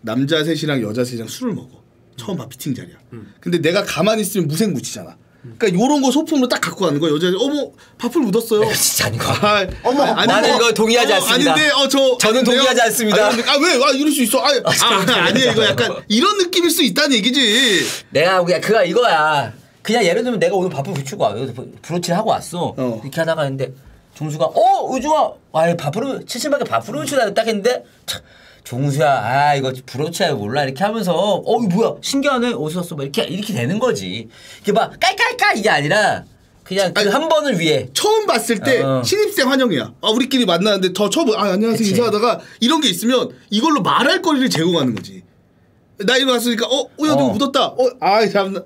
남자 셋이랑 여자 셋이랑 술을 먹어. 처음 봐 미팅 자리야. 근데 내가 가만히 있으면 무생 묻히잖아 그러니까 요런 거 소품으로 딱 갖고 가는 거야 여자 어머 밥풀 묻었어요 진짜 아닌 거 아, 어머, 아니, 나는 어, 이거 동의하지 어, 않습니다. 아닌데 어 저 저는 동의하지 않습니다. 아왜 아, 이럴 수 있어 아, 아, 아 니에요 이거 약간 이런 느낌일 수 있다는 얘기지 내가 그냥 그가 이거야. 그냥 예를 들면 내가 오늘 밥을 붙이고 와. 여기서 브로치를 하고 왔어. 어. 이렇게 하다가 했는데 종수가 어 의중아 아 밥으로 치신밖에 밥 브로치다 딱 했는데 참, 종수야 아 이거 브로치야 몰라 이렇게 하면서 어 이거 뭐야 신기하네 어디서 샀어 막 이렇게 이렇게 되는 거지 이게 막 깔깔깔 이게 아니라 그냥 그 한 번을 위해 처음 봤을 때 어. 신입생 환영이야. 아 우리끼리 만나는데 더 처음 아 안녕하세요 그치. 인사하다가 이런 게 있으면 이걸로 말할 거리를 제공하는 거지. 나 이거 왔으니까 어, 어 야 어. 누구 묻었다. 어아 참나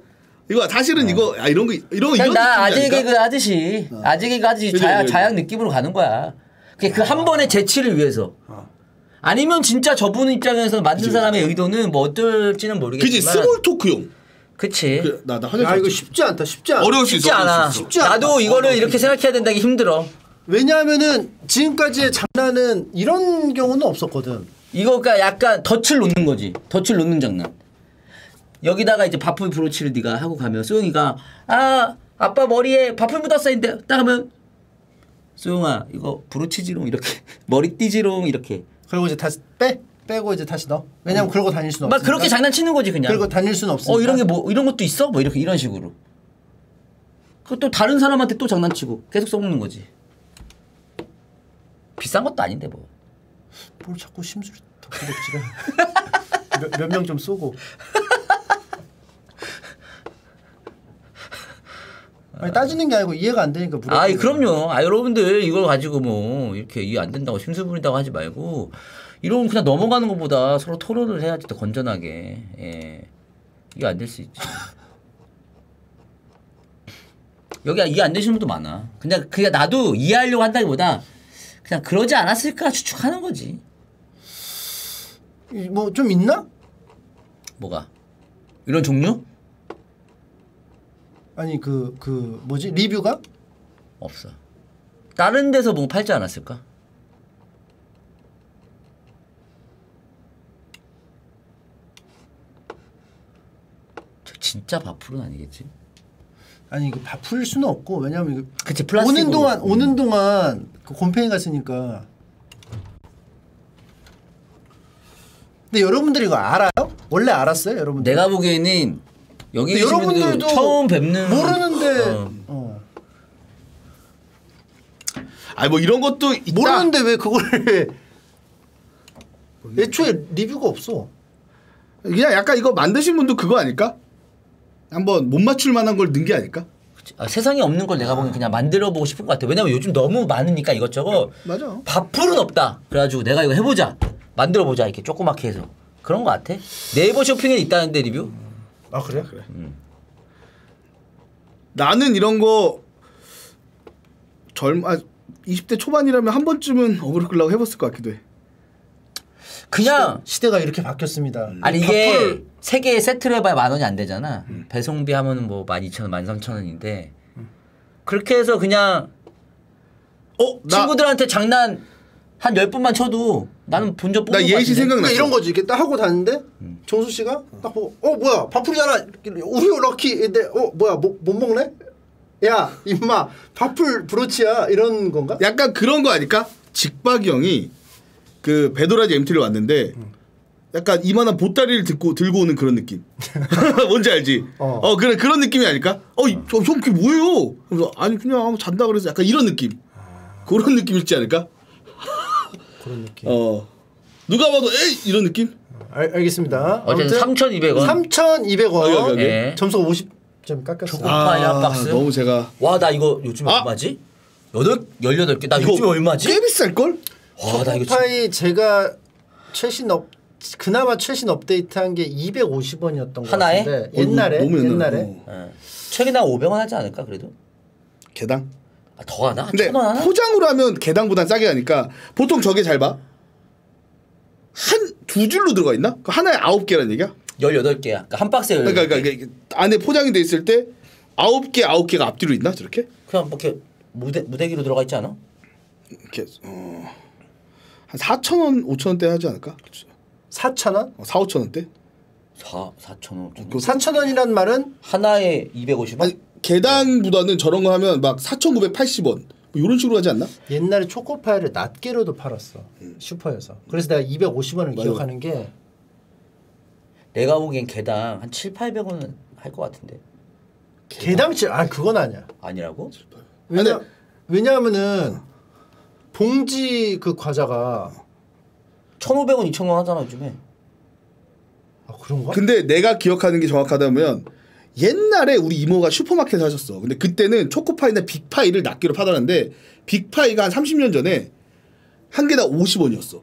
이거 사실은 이거 아 이런 거 이런 이런 나 아재 느낌이라니까. 개그 하듯이 아재 개그 하듯이 그지. 자양 느낌으로 가는 거야. 그한 번의 재치를 위해서. 아니면 진짜 저분 입장에서 만든 사람의 의도는 뭐 어떨지는 모르겠지만. 그지 스몰 토크용. 그치. 그, 나 나 화장실. 야 이거. 쉽지 않다 쉽지 않아 어려울 수 있어. 쉽지 어려울 않아. 수 있어. 쉽지 않아. 나도 이거를 이렇게 생각해야 된다기 힘들어. 왜냐하면은 지금까지의 장난은 이런 경우는 없었거든 이거가 약간 덫을 놓는 거지. 덫을 놓는 장난. 여기다가 이제 밥풀 브로치를 네가 하고 가면 소영이가 아 아빠 머리에 밥풀 묻었어 했는데 딱 하면 소영아 이거 브로치지롱 이렇게 머리띠지롱 이렇게 그리고 이제 다시 빼 빼고 이제 다시 넣어 왜냐면 그러고 다닐 수는 막 없으니까 그렇게 장난치는 거지 그냥. 그리고 다닐 수는 없으니까 어 이런 게 뭐 이런 것도 있어? 뭐 이렇게 이런 식으로. 그또 다른 사람한테 또 장난치고 계속 써먹는 거지. 비싼 것도 아닌데 뭐. 뭘 자꾸 심술 덕지덕지를 몇명 좀 쏘고 아니 따지는 게 아니고 이해가 안 되니까 아이 거야. 그럼요. 아 여러분들 이걸 가지고 뭐 이렇게 이해 안 된다고 심술 부린다고 하지 말고 이런 그냥 넘어가는 것보다 서로 토론을 해야지 더 건전하게. 예. 이게 안 될 수 있지. 여기 이해 안 되시는 분도 많아. 그냥 그냥 나도 이해하려고 한다기보다 그냥 그러지 않았을까 추측하는 거지. 뭐 좀 있나? 뭐가? 이런 종류? 아니 그그 뭐지 리뷰가? 없어. 다른 데서 뭐 팔지 않았을까? 저 진짜 밥풀은 아니겠지? 아니 그 바풀 수는 없고 왜냐면 이거 그치 오는 동안 오는 동안 그 곰팡이 갔으니까. 근데 여러분들이 이거 알아요? 원래 알았어요, 여러분들? 내가 보기에는 여기 여러분들도 처음 뵙는 모르는데 어. 어. 아니 뭐 이런 것도 있다. 모르는데 왜 그걸 애초에 리뷰가 없어. 그냥 약간 이거 만드신 분도 그거 아닐까? 한번 못 맞출 만한 걸 넣은 게 아닐까? 아, 세상에 없는 걸 내가 보기엔 그냥 만들어 보고 싶은 것 같아. 왜냐면 요즘 너무 많으니까 이것저것 맞아. 밥풀은 없다. 그래가지고 내가 이거 해보자. 만들어 보자 이렇게 조그맣게 해서 그런 것 같아. 네이버 쇼핑에 있다는데 리뷰? 아 그래? 그래. 나는 이런 거 젊, 아, 20대 초반이라면 한 번쯤은 어그로 끌라고 해봤을 것 같기도 해. 그냥 시대 가 이렇게 바뀌었습니다. 아니 이게 세개 세트로 해봐야 만 원이 안 되잖아. 배송비 하면은 뭐 12,000원, 13,000원인데 그렇게 해서 그냥 어? 나 친구들한테 장난 한 10분만 쳐도 나는 뽑는 나거 예시 같은데? 생각났어. 그러니까 이런 거지. 이렇게 딱 하고 다녔는데 정수 씨가 딱 보고 어 뭐야 밥풀이잖아. 우유 럭키. 근데 어 뭐야 못, 못 먹네? 야 임마 밥풀 브로치야 이런 건가? 약간 그런 거 아닐까? 직박이 형이 그 배도라지 MT를 왔는데 약간 이만한 보따리를 듣고 들고 오는 그런 느낌. 뭔지 알지? 어. 어, 그래 그런 느낌이 아닐까? 어, 이- 저, 형 그게 뭐예요? 그래서 아니 그냥 잔다 그래서 약간 이런 느낌. 그런 느낌일지 않을까? 그런 느낌. 어. 누가 봐도 에이 이런 느낌? 알, 알겠습니다. 어제는 3,200원. 3,200원. 여기, 여기. 예. 점수가 50점 깎였어. 초코. 파이 한 박스? 너무 제가 와, 나 이거 요즘에 아! 얼마지? 여덟, 18개. 나 요즘에 얼마지? 꽤 비쌀 걸? 와, 나 이거 진- 초코파이 제가 최신 업 그나마 최신 업데이트한 게 250원이었던 것 하나에? 같은데 어, 옛날에 너무 옛날에. 옛날에 어. 예. 최근에 한 500원 하지 않을까 그래도? 개당. 아, 더 하나? 근데 1,000원 하나? 포장으로 하면 개당보단 싸게 하니까 보통 저게 잘 봐. 한 두 줄로 들어가 있나? 그 하나에 아홉 개란 얘기야? 18개야. 그러니까 한 박스에 18개. 그러니까, 그러니까 이게 안에 포장이 돼 있을 때 아홉 개 아홉 개가 앞뒤로 있나 저렇게? 그냥 뭐 이렇게 무대, 무대기로 들어가 있지 않아? 이렇게 어, 한 4천 원, 5천 원대 하지 않을까? 4,000원? 어, 4, 5천 원대? 4, 4,000원. 정도. 그 4,000원이란 말은 하나에 250원? 아니 개당보다는 저런 거 하면 막 4,980원 뭐 이런 식으로 하지 않나? 옛날에 초코파이를 낱개로도 팔았어 슈퍼에서. 그래서 내가 250원을 맞아. 기억하는 게 내가 보기엔 개당 한 7, 800원은 할 것 같은데. 개당치 아 그건 아니야. 아니라고? 왜냐 왜냐하면은 봉지 그 과자가 1,500원, 2,000원 하잖아, 요즘에. 아 그런가? 근데 내가 기억하는 게 정확하다면 옛날에 우리 이모가 슈퍼마켓에 하셨어. 근데 그때는 초코파이나 빅파이를 낱개로 팔았는데 빅파이가 한 30년 전에 한 개당 50원이었어.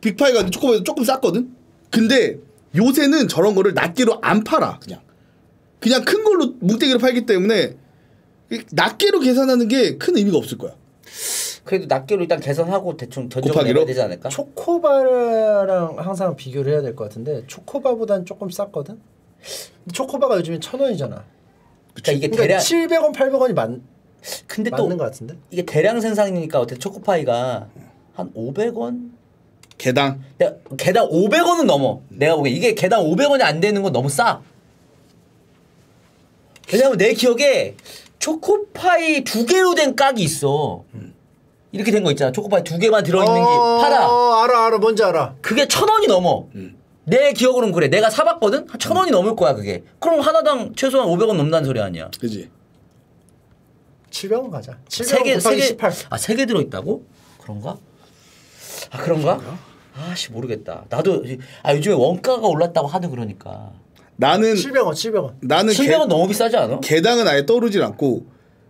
빅파이가 초코파이 조금 쌌거든. 근데 요새는 저런 거를 낱개로 안 팔아. 그냥 그냥 큰 걸로 뭉태기로 팔기 때문에 이 낱개로 계산하는 게 큰 의미가 없을 거야. 그래도 낱개로 일단 계산하고 대충? 내야 되지 않을까? 초코바랑 항상 비교를 해야 될 것 같은데 초코바보단 조금 쌌거든. 초코바가 요즘에 천 원이잖아. 그러니까 이게 그러니까 대량 700원, 800원이 맞, 근데 또 맞는 것 같은데. 이게 대량 생산이니까 어떻게 초코파이가 한 500원? 개당. 내가 개당 500원은 넘어. 내가 보기에 이게 개당 500원이 안 되는 건 너무 싸. 왜냐면 내 기억에 초코파이 두 개로 된 깍이 있어. 이렇게 된 거 있잖아. 초코파이 두 개만 들어있는 게 팔아. 어, 알아, 알아, 뭔지 알아. 그게 천 원이 넘어. 내 기억으로는 그래. 내가 사봤거든? 한천 원이 넘을 거야, 그게. 그럼 하나당 최소한 500원 넘는다는 소리 아니야. 그지? 700원 가자. 700원 세 개, 세 곱하기 개. 18. 아, 세개 들어있다고? 그런가? 아, 그런가? 아씨, 모르겠다. 나도, 아, 요즘에 원가가 올랐다고 하도 그러니까. 나는 700원, 700원. 나는 개, 700원 너무 비싸지 않아? 개당은 아예 떠오르질 않고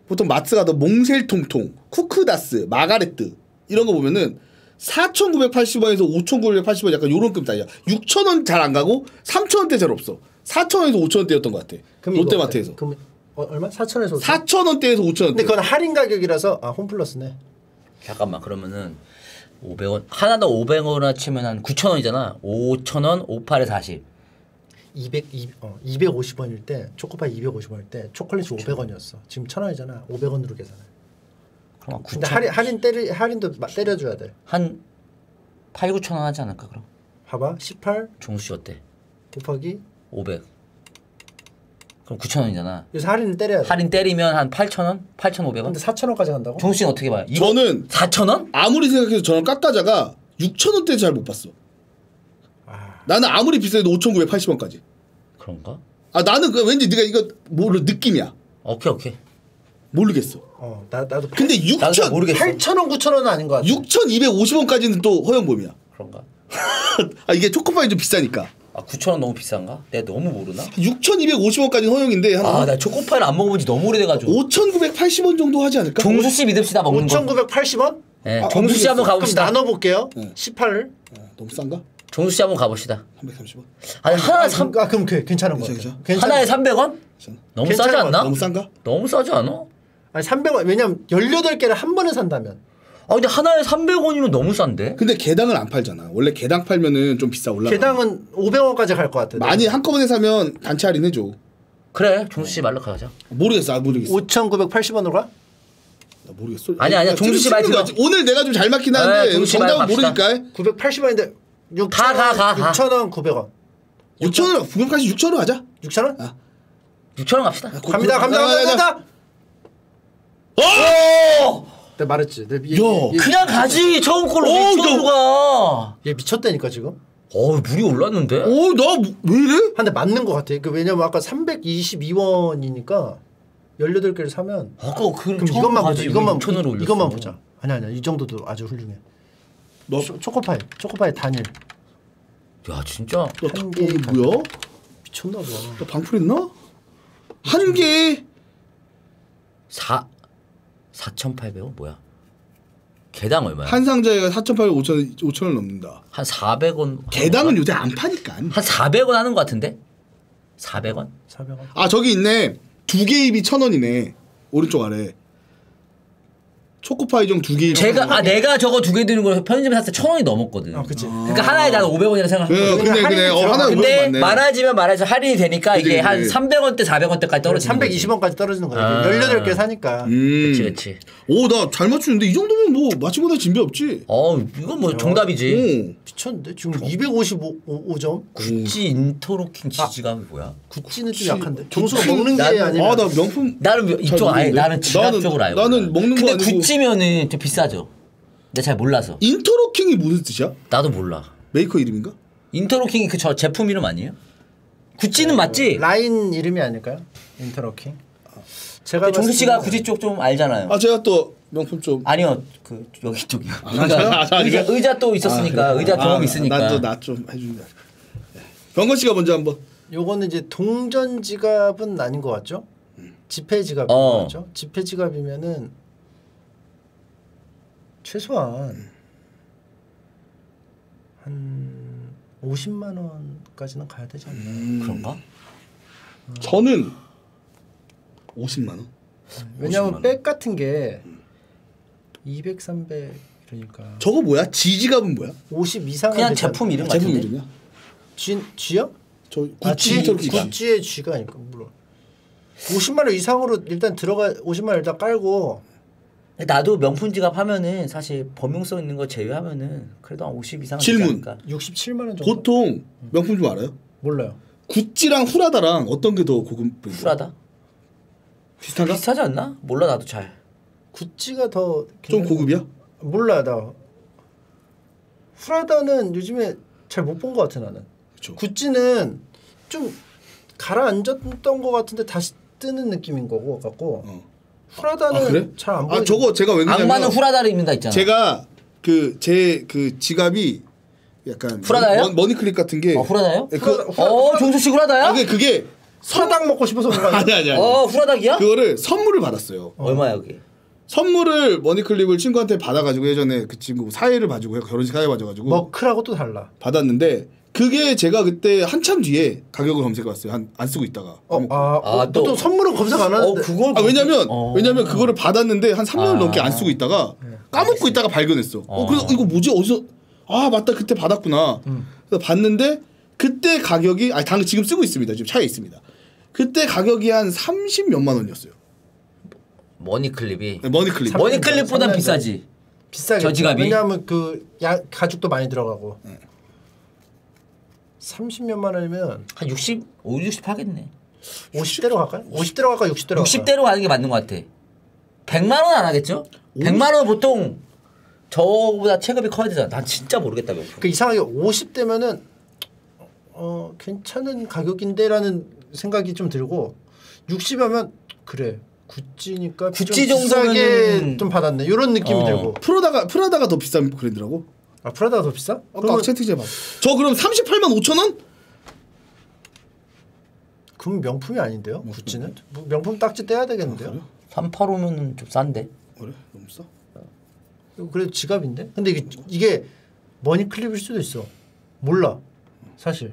보통 마트 가도 몽셀통통, 쿠크다스, 마가레트 이런 거 보면은 4,980원에서 5,980원 약간 요런 급 사이야. 6,000원 잘 안 가고 3,000원대 잘 없어. 4,000원에서 5,000원대였던 것 같아. 롯데마트에서. 그럼 어, 얼마? 4천에서 5천. 4,000원대에서 5,000원대. 근데 그건 할인 가격이라서 아 홈플러스네. 잠깐만, 그러면은 500원. 하나당 500원이나 치면 한 9,000원이잖아. 5,000원, 58에 40. 200, 2, 어, 250원일 때 초코파이 250원일 때 초콜릿이 500원이었어. 지금 1,000원이잖아. 500원으로 계산해. 그럼 한 근데 9,000원. 할인 할인 때리 할인도 마- 때려줘야 돼. 한 8, 9,000원 하지 않을까, 그럼? 봐봐 18 종수 씨 어때? 곱하기 500. 그럼 9,000원이잖아. 그래서 할인을 때려야 돼. 할인 때리면 한 8,000원? 8,500원? 근데 4,000원까지 간다고? 종수 씨는 어떻게 봐요? 이거 저는 4,000원? 아무리 생각해도 저는 깎아자가 6,000원대 잘 못 봤어. 아, 나는 아무리 비싸도 5,980원까지. 그런가? 아 나는 그 왠지 네가 이거 모르 느낌이야. 오케이, 오케이. 모르겠어. 어, 나 나도 근데 나도 잘6,000 모르겠어. 8,000원, 9,000원은 아닌 것 같아. 6,250원까지는 또 허영범이야. 그런가? 아 이게 초코파이 좀 비싸니까. 아 9,000원 너무 비싼가? 내가 너무 모르나? 6,250원까지는 허용인데 한아나 초코파이를 안 먹어본 지 너무 오래돼가지고 5,980원 정도 하지 않을까? 종수 씨 믿읍시다 먹는 거 5,980원? 네, 아, 종수 씨 한번 가봅시다 나눠 볼게요. 응. 18을. 어, 너무 싼가? 종수 씨 한번 가봅시다 330원. 아니 아, 3 그럼, 아, 그럼 그, 괜찮은 거 괜찮아, 같아. 괜찮아. 하나에 300원? 너무 싸지 것 않나? 너무 싼가? 너무 싸지 않아? 아니 300원 왜냐면 18개를 한 번에 산다면 아 근데 하나에 300원이면 너무 싼데? 근데 개당을 안 팔잖아. 원래 개당 팔면은 좀 비싸 올라. 개당은 500원까지 갈 것 같아. 많이 한꺼번에 사면 단체 할인 해 줘. 그래 종수 씨 말로 가자 모르겠어, 아, 모르겠어. 5,980원으로 가? 나 모르겠어. 아니야, 아니야. 야, 종수 씨 말 들어. 오늘 내가 좀 잘 맞긴 네, 하는데 종수 씨말 정답은. 모르니까 980원인데 6천 가, 가, 가, 가. 6천 원 900원. 6천 원, 900까지 6천 원 하자. 6천 원? 아. 6천 원 갑시다. 갑니다, 갑니다, 야, 야, 갑니다, 오! 내가 말했지. 내가 얘, 야, 얘, 그냥 가지. 처음 걸로 어, 왜 너- 처음 가? 얘 미쳤다니까 지금. 어, 물이 올랐는데? 오, 나왜 이래? 한대 맞는 것 같아. 그 왜냐면 아까 322원이니까 18개를 사면 아까 그 그럼 이것만 보자. 이것만 6천 원을 올렸어. 이것만 보자. 아니 아니야. 이 정도도 아주 훌륭해. 너, 초, 초코파이. 초코파이 단일. 야, 진짜. 너, 한 어, 개. 뭐야? 미쳤나 봐. 너 방풀했나? 한 개. 4 4,800원 뭐야? 개당 얼마야? 한 상자에 4,800, 5천, 5천 원 넘는다. 한 400원. 개당은 요새 안 파니까. 한 400원 하는 것 같은데? 400원? 400원. 아 저기 있네. 두 개 입이 천 원이네. 오른쪽 아래. 초코파이 종두개 입. 제가 아 내가 저거 두 개 드는 걸 편의점에 샀을 때 천 원이 넘었거든. 아, 그치. 그러니까 하나에 나는 500원이라 그, 생각했거든. 근데 근데 할인이 어 하나 근데 맞네. 많아지면 많아져 할인이 되니까 그치, 이게 그치. 한 300원대 400원대까지 떨어지는 거지. 320원까지 떨어지는 거야. 아. 18개 사니까. 음. 그치 그치. 오나 잘 맞추는데 이 정도면 뭐 맞추보다 진배 없지. 어 이건 뭐 정답이지. 오. 미쳤는데 지금 255점. 구찌 인터로킹 지지감이 뭐야? 구찌는 좀 약한데. 구찌- 먹는 게 나는- 아니면 아나 명품. 나는 뭐 이쪽 아예? 나는 지갑 나는- 쪽으로 알고. 나는. 먹는 거 근데 아니고- 구찌면은 좀 비싸죠. 내가 잘 몰라서. interlocking이 무슨 뜻이야? 나도 몰라. 메이커 이름인가? interlocking이 그 저 제품 이름 아니에요? 구찌는 맞지? 라인 이름이 아닐까요? interlocking. 제가 근데 종수 씨가 구찌 쪽 좀 알잖아요. 아 제가 또 명품 좀. 아니요 그 여기 쪽이요. 저요? 의자, 아, 의자? 의자 또 있었으니까 의자 경험 있으니까. 난또 나좀 해준다. 병건 씨가 먼저 한번. 요거는 이제 동전 지갑은 아닌 것 같죠? 지폐 지갑인 어. 것 같죠? 지폐 지갑이면은 최소한 한 50만 원까지는 가야 되지 않나? 음. 그런가? 저는 50만 원. 왜냐면 50만 원. 백 같은 게 200, 300 이러니까 저거 뭐야? 지지갑은 뭐야? 50 이상은 그냥 제품 이름 제품 같은데. 이름이야? G G요? 저 아, 구찌 G, 인터로킹. 구찌의 G가 아닐까 물론 50만 원 이상으로 일단 들어가 50만 원 일단 깔고 나도 명품 지갑 하면은 사실 범용성 있는 거 제외하면은 그래도 한 50 이상 질문. 67만 원 정도 보통 명품 좀 알아요? 몰라요. 구찌랑 후라다랑 어떤 게 더 고급 브랜드? 쿨하다. 비슷한가? 비슷하지 않나? 몰라 나도 잘. 구찌가 더 좀 고급이야? 거- 몰라 나 프라다는 요즘에 잘 못 본 것 같아 나는. 그쵸. 구찌는 좀 가라앉았던 것 같은데 다시 뜨는 느낌인 거고 같고 어. 프라다는 아 그래? 잘안 보여. 아 저거 제가 왜 그러냐면 악마는 후라다를 입는다 있잖아. 제가 그 제 그 지갑이 약간 후라다예요? money, money clip 같은 게 어 후라다요? 예, 그, 후라다- 후라다- 어 종수 씨 후라다야? 아, 그게 그게 사탕 먹고 싶어서 그런 거 아니야? 아니 아니 아니 어 후라다야? 그거를 선물을 받았어요. 얼마야 그게? 선물을 money clip을 친구한테 받아가지고 예전에 그 친구 사회를 봐주고 결혼식 사회 봐줘가지고 머크라고 또 달라. 받았는데 그게 제가 그때 한참 뒤에 가격을 검색해봤어요. 한 안 쓰고 있다가. 어, 아, 아, 어, 또- 보통 선물은 검색 안어 하는데. 그걸 아 왜냐면 어. 왜냐면 그거를 받았는데 한 3년 아. 넘게 안 쓰고 있다가 까먹고 있다가 발견했어. 어, 어. 그래서 이거 뭐지 어디서 아 맞다 그때 받았구나. 그래서 봤는데 그때 가격이 아니 당 지금 쓰고 있습니다. 지금 차에 있습니다. 그때 가격이 한 30 몇만 원이었어요. money clip이 네, money clip. 년 비싸지. 비싸게. 저 지갑이? 왜냐하면 그 야, 가죽도 많이 들어가고. 30몇만 원이면 한 60, 5, 60 하겠네. 50대로 갈까요? 50대로 갈까 60대로 갈까? 60대로 가는 게 맞는 것 같아. 100만 원 안 하겠죠? 100만 원 보통 저보다 체급이 커야 되잖아. 난 진짜 모르겠다. 그 이상하게 50대면은 어 괜찮은 가격인데라는 생각이 좀 들고 60하면 그래 구찌니까 구찌 좀 비싸게 정도면은- 좀 받았네 이런 느낌이 어. 들고 프라다가 프라다가 더 비싼 브랜드라고? 아 프라다가 더 비싸? 아까 그러면, 채팅창에 봐. 저 그럼 38만 5천 원? 그럼 명품이 아닌데요? 구찌는 뭐 명품 딱지 떼야 되겠는데요? 385면은 좀 싼데. 그래 너무 싸. 그래도 지갑인데? 근데 이게 이게 money clip일 수도 있어 몰라 사실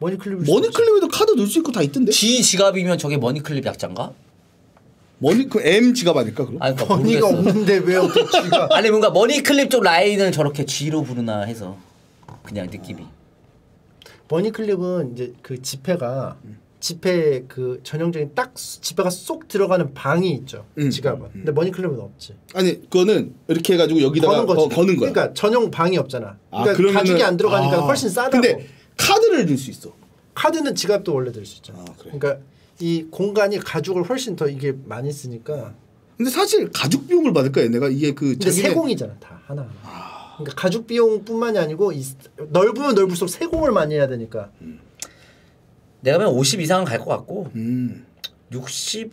있어. money clip에도 카드 넣을 수 있고 다 있던데. G 지갑이면 저게 money clip 약자인가? money 그 M 지갑 아닐까 그럼? 아니 그러니까 money가 모르겠어. 없는데 왜 어떻게 지갑 아니 뭔가 money clip 쪽 라인을 저렇게 G로 부르나 해서 그냥 느낌이. money clip은 이제 그 지폐가 지폐 그 전형적인 딱 수- 지폐가 쏙 들어가는 방이 있죠. 음. 지갑은. 근데 머니클럽은 없지. 아니 그거는 이렇게 해가지고 여기다가 거는 거지. 거, 거는 거야. 그러니까 전용 방이 없잖아. 아, 그러니까 그러면은- 가죽이 안 들어가니까 아. 훨씬 싸다고. 근데 카드를 줄수 있어. 카드는 지갑도 원래 들 수 있잖아. 아, 그래. 그러니까 이 공간이 가죽을 훨씬 더 이게 많이 쓰니까. 근데 사실 가죽 비용을 받을까 얘네가 이게 그 근데 자기네- 세공이잖아 다 하나. 하나. 그러니까 가죽 비용뿐만이 아니고 이 넓으면 넓을수록 세공을 많이 해야 되니까. 내가 보면 50 이상은 갈 것 같고 음. 60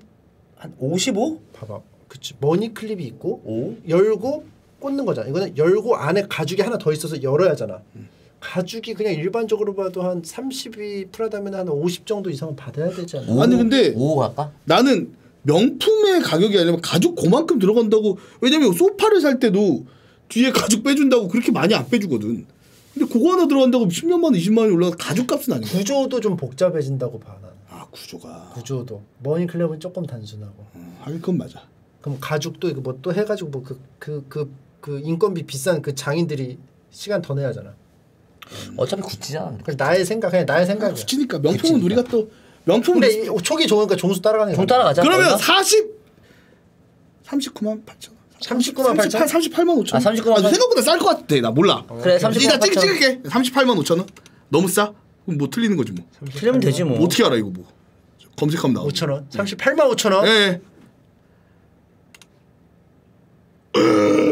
한 55? 봐봐. 그치. 머니 클립이 있고 5? 열고 꽂는 거잖아. 이거는 열고 안에 가죽이 하나 더 있어서 열어야 하잖아. 가죽이 그냥 일반적으로 봐도 한 30이 프라다면 한 50 정도 이상은 받아야 되지 않나? 아니, 근데- 5 갈까? 나는 명품의 가격이 아니라 가죽 그만큼 들어간다고 왜냐면 소파를 살 때도 뒤에 가죽 빼준다고 그렇게 많이 안 빼주거든. 근데 그거 하나 들어간다고 10년만 원, 20만 원이 올라가 가죽 값은 아니고. 구조도 좀 복잡해진다고 봐 나는. 아 구조가 구조도 머니 클랩은 조금 단순하고. 어, 하긴 그건 맞아. 그럼 가죽도 이거 뭐 또 해가지고 뭐 그 그 그 그 인건비 비싼 그 장인들이 시간 더 내야 하잖아. 어차피 구찌잖아. 그래서 나의 생각 그냥 나의 생각이야. 붙이니까 명품은 우리가 또 명품은 근데 이 촉이 좋으니까 종수 따라가는 게좀 맞아. 따라가자. 그러면 얼마? 40 39만 8천 원. 39만 8천? 38, 38만 5천 원. 아, 39만 아, 생각보다 쌀 것 같아. 나 몰라. 그래 30만 네가 찍 찍을게. 38만 5천 원. 너무 싸? 그럼 뭐 틀리는 거지 뭐. 틀리면 되지 뭐. 뭐 어떻게 알아 이거 뭐. 검색하면 나와. 5천 원. 38만 5천 원. 예.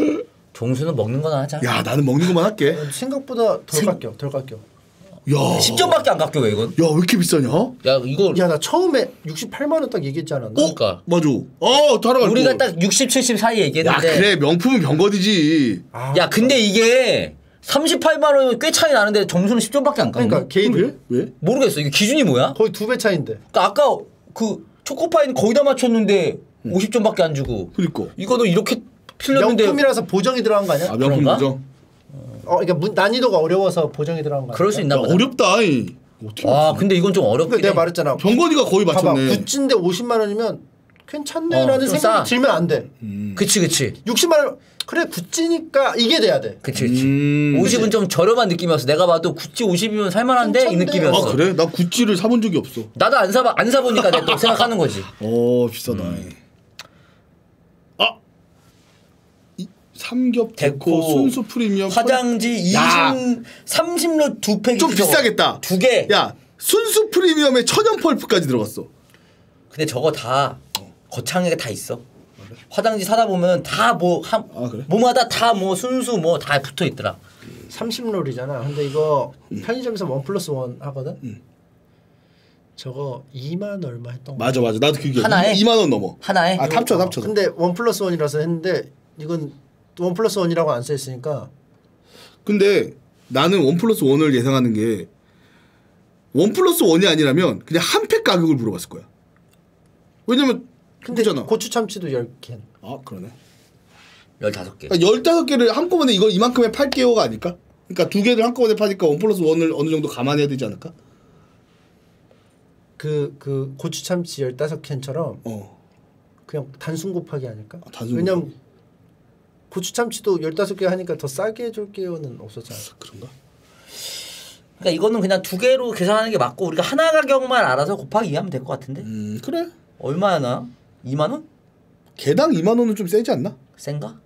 종수는 먹는 거나 하자. 야, 나는 먹는 것만 할게. 생각보다 덜 깎여. 덜 깎여. 야. 10점밖에 안 깎여 왜 이건? 야, 왜 이렇게 비싸냐? 야 이거 야 나 처음에 68만 원 딱 얘기했지 않았나? 어? 그러니까. 맞아. 어, 따라갈 우리가 거. 딱 60, 70 사이 야, 얘기했는데. 그래. 명품은 병거디지. 아, 야 근데 이게 38만 원이면 꽤 차이 나는데 점수는 10점밖에 안 깎네. 그러니까 왜? 왜? 모르겠어. 이게 기준이 뭐야? 거의 두 배 차인데. 그러니까 아까 그 초코파이는 거의 다 맞췄는데 50점밖에 안 주고 그니까. 이거도 이렇게 틀렸는데 명품이라서 보정이 들어간 거 아니야? 아, 명품 그런가? 보정. 어, 그러니까 문, 난이도가 어려워서 보정이 들어간 거? 그럴 수 있나 야, 보다. 어렵다. 이. 어떻게 아 근데 이건 좀 어렵긴 해. 내가 말했잖아. 병거디가 거의 봐봐, 맞췄네. 구찌인데 50만 원이면 괜찮네라는 어, 좀 생각이 싸. 들면 안 돼. 그치 그치 60만 원 그래 구찌니까 이게 돼야 돼. 그치 그치 음. 50은 좀 저렴한 느낌이었어 내가 봐도 구찌 50이면 살만한데 이 괜찮네. 느낌이었어 아, 그래? 나 구찌를 사본 적이 없어. 나도 안 사봐 안 사보니까 내가 또 생각하는 거지 어, 비싸다. 음. 아. 이, 삼겹 데코, 데코 순수 프리미엄 화장지 20 야. 30롤 두 팩이 좀 비싸겠다. 두 개 야, 순수 프리미엄에 천연 펄프까지 들어갔어. 근데 저거 다 거창하게 다 있어 화장지 사다 보면 다뭐한 아, 그래? 뭐마다 다 뭐 순수 뭐 다 붙어 있더라 30롤이잖아. 근데 이거 음. 편의점에서 원 플러스 원 하거든. 저거 2만 얼마 했던 거. 맞아, 맞아. 나도 그게 하나에? 2만 원 넘어. 하나에 아, 탑쳐, 탑쳐. 근데 원 플러스 원이라서 했는데 이건 원 플러스 원이라고 안 써 있으니까 근데 나는 원 플러스 원을 예상하는 게 원 플러스 원이 아니라면 그냥 한 팩 가격을 물어봤을 거야. 왜냐면 근데 그잖아. 고추 참치도 10캔. 아, 그러네. 15개 그러니까 15개를 한꺼번에 이거 이만큼에 팔게요가 아닐까? 그러니까 두 개를 한꺼번에 파니까 원 플러스 원을 어느 정도 감안해야 되지 않을까? 그, 그 고추 참치 15캔처럼 어. 그냥 단순 곱하기 아닐까? 아, 단순 왜냐면 고추 참치도 15개 하니까 더 싸게 해줄게요는 없었잖아. 그런가? 그러니까 이거는 그냥 두 개로 계산하는 게 맞고 우리가 하나 가격만 알아서 곱하기 2하면 될 것 같은데 음, 그래. 얼마나 2만 원? 개당 2만 원은 좀 세지 않나? 센가?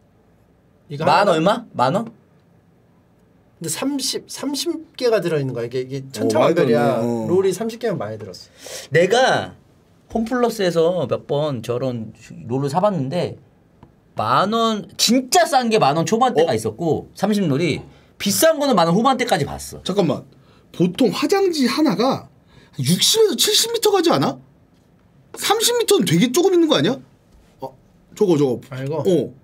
이거 만 하나- 얼마? 만 원? 근데 30 30개가 들어 있는 거야. 이게 이게 많이 천차만별이야. 어. 롤이 30개면 많이 들었어. 내가 홈플러스에서 몇 번 저런 롤을 사봤는데 만 원 진짜 싼 게 만 원 초반대가 어? 있었고 30롤이 비싼 거는 만 원 후반대까지 봤어. 잠깐만. 보통 화장지 하나가 60에서 70m 가지 않아? 30m는 되게 조금 있는 거 아니야? 어, 저거 저거. 알고? 어.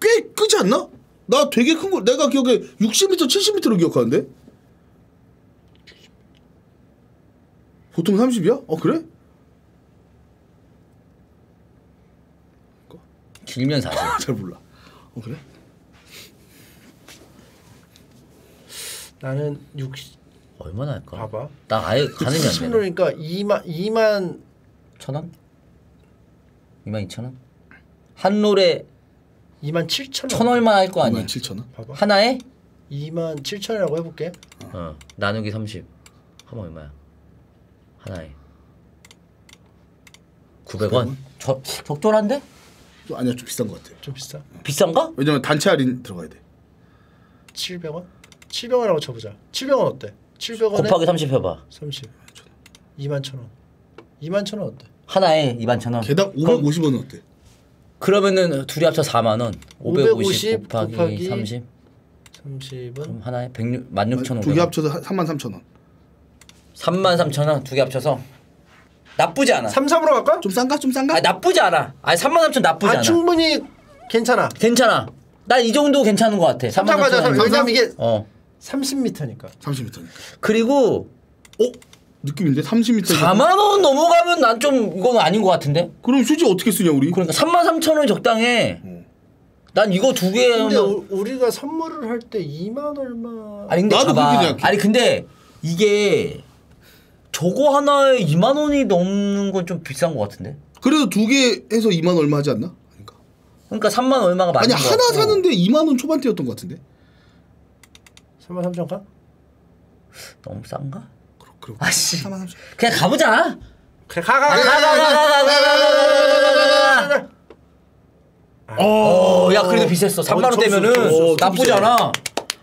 꽤 크지 않나? 나 되게 큰 거 내가 기억에 60m, 70m로 기억하는데. 보통 30이야? 어 그래? 길면 40. 잘 몰라. 어 그래? 나는 60 얼마나 할까? 봐봐. 나 아예 가늠이 안 되네. 30롤이니까 2만 2만 천 원? 2만 2천 원? 한 롤에 2만 7천 원. 천 얼마 할 거 아니야? 7천 원. 봐봐. 하나에? 2만 7천이라고 해볼게. 어 나누기 30 하면 얼마야? 하나에 900원. 저 적절한데? 좀 아니야 좀 비싼 것 같아. 좀 비싸. 비싼가? 왜냐면 단체 할인 들어가야 돼. 700원? 700원이라고 쳐보자. 700원 어때? 700원에 곱하기 30 해봐. 30. 2만 천 원. 2만 천 원 어때? 하나에 2만 천 원. 개당 550원 어때? 그러면은 둘이 합쳐 4만 원. 550 550 곱하기, 곱하기 30. 30은 그럼 하나에 106, 16,500원. 두개 합쳐서 3만 3천 원. 3만 3천 원 두 개 합쳐서 나쁘지 않아. 3, 3으로 갈까? 좀 싼가? 좀 싼가? 아 나쁘지 않아. 아니 3만 3천 나쁘지 아 않아. 충분히 괜찮아. 괜찮아. 난 이 정도 괜찮은 것 같아. 3만 삼삼 가자. 3천 원. 왜냐면 이게 어. 30m니까. 30m니까. 그리고 어? 느낌인데 30m. 4만 원 넘어가면 난 좀 이거는 아닌 것 같은데. 그럼 휴지 어떻게 쓰냐 우리? 그러니까 3만 3천 원이 적당해. 난 이거 두 개 근데 하면 우- 우리가 선물을 할 때 2만 얼마. 아니 근데 나도 봐봐. 그렇게 생각해. 아니 근데 이게 저거 하나에 2만 원이 넘는 건 좀 비싼 것 같은데. 그래도 두 개 해서 2만 얼마 하지 않나? 그러니까. 그러니까 3만 얼마가 아니 맞는 것 하나 같고. 사는데 2만 원 초반대였던 것 같은데. 3만 3천 가? 너무 싼가? 그럼 그럼. 아씨. 4만 3천. 그냥 가보자. 그래 가가 가, 가. 가, 가, 가, 가, 가, 가, 가, 가, 가. 어, 야 그래도 비쌌어. 3만 원 대면은 어, 좀 나쁘지. 않아.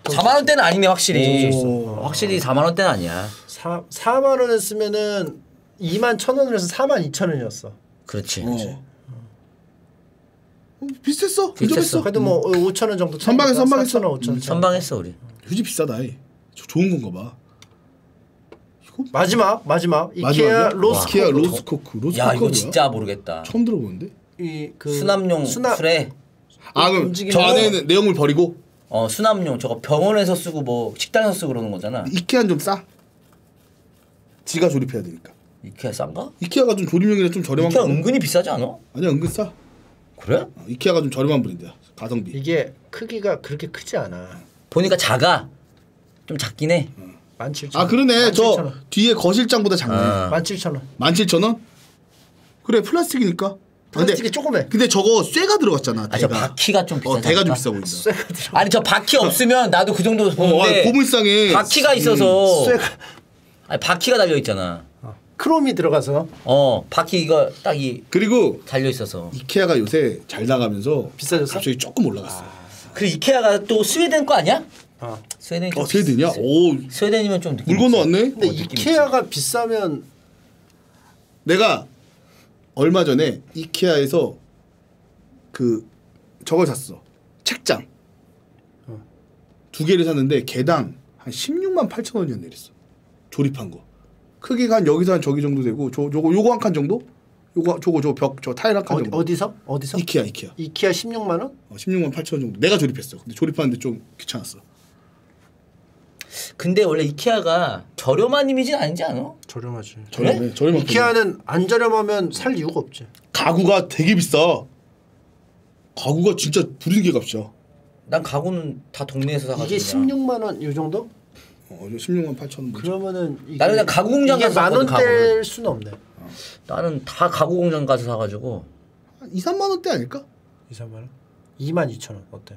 4만 원대는 아니네 확실히. 오. 확실히 4만 원대는 아니야. 4 4만 원을 쓰면은 2만 천 원을 해서 4만 2천 원이었어. 그렇지. 어. 어, 비슷했어. 그 비슷했어. 그래도 뭐 5천 원 정도. 선방했어, 선방했어. 4천 원, 5천 원. 선방했어 우리. 휴지 비싸다. 이. 저 좋은 건가 봐. 이거 마지막 마지막 이케아 마지막이야? 로스 이케아 로스코크. 로스코크 야 이거 뭐야? 진짜 모르겠다. 처음 들어보는데. 이 그 수납용 술에 아 그럼 움직이는 저 거? 안에는 내용물 버리고 어 수납용 저거 병원에서 쓰고 뭐 식당에서 쓰고 그러는 거잖아. 이케아는 좀 싸. 지가 조립해야 되니까. 이케아 싼가? 이케아가 좀 조립용이라 좀 저렴한 이케아 거. 은근히 비싸지 않아? 아니야 은근 싸. 그래? 어, 이케아가 좀 저렴한 브랜드야. 가성비. 이게 크기가 그렇게 크지 않아. 보니까 작아. 좀 작긴 해. 17,000원. 아 그러네. 저 17,000원. 뒤에 거실장보다 작네. 아. 17,000원. 17,000원? 그래 플라스틱이니까. 플라스틱이 조그매. 근데 저거 쇠가 들어갔잖아. 아저 대가. 바퀴가 좀 비싸지 어 대가 좀? 비싸 보인다. 쇠가 들어. 아니 저 바퀴 없으면 나도 그 정도 어, 보는데 아, 고물상에 바퀴가 있어서 쇠가 아니 바퀴가 달려 있잖아. 크롬이 들어가서 어 바퀴 이거 딱이 그리고 달려 있어서. 이케아가 요새 잘 나가면서 비싸졌어? 갑자기 조금 올라갔어. 그 이케아가 또 스웨덴 거 아니야? 어. 스웨덴이 좀어 스웨덴이야? 비싸- 오 스웨덴이면 좀 느낌. 물 건너왔네. 근데 어, 이케아가 비싸면 내가 얼마 전에 이케아에서 그 저걸 샀어. 책장. 두 개를 샀는데 개당 한 16만 8천 원이었네 이랬어. 조립한 거. 크기가 한 여기서 한 저기 정도 되고 저 저거 요거 한 칸 정도? 요거 저거 저 벽 저 타일 한칸 어디, 정도. 어디서? 어디서? 이케아 이케아. 이케아 16만 원? 어, 16만 8천 원 정도. 내가 조립했어. 근데 조립하는데 좀 귀찮았어. 근데 원래 이케아가 저렴한 이미지는 아니지 않아? 저렴하지. 저렴해. 저렴한 이케아는 안 저렴하면 살 이유가 없지. 가구가 되게 비싸. 가구가 진짜 부르는 게 값이야. 난 가구는 다 동네에서 사가지고. 이게 그냥. 16만 원이 정도? 어, 16만 8천 원. 그러면은 이게 나는 그냥 가구 공장 가서 만 원대일 수는 없네. 나는 다 가구 공장 가서 사가지고 한 2, 3만 원대 아닐까? 2, 3만 원? 2만 2천 원 어때?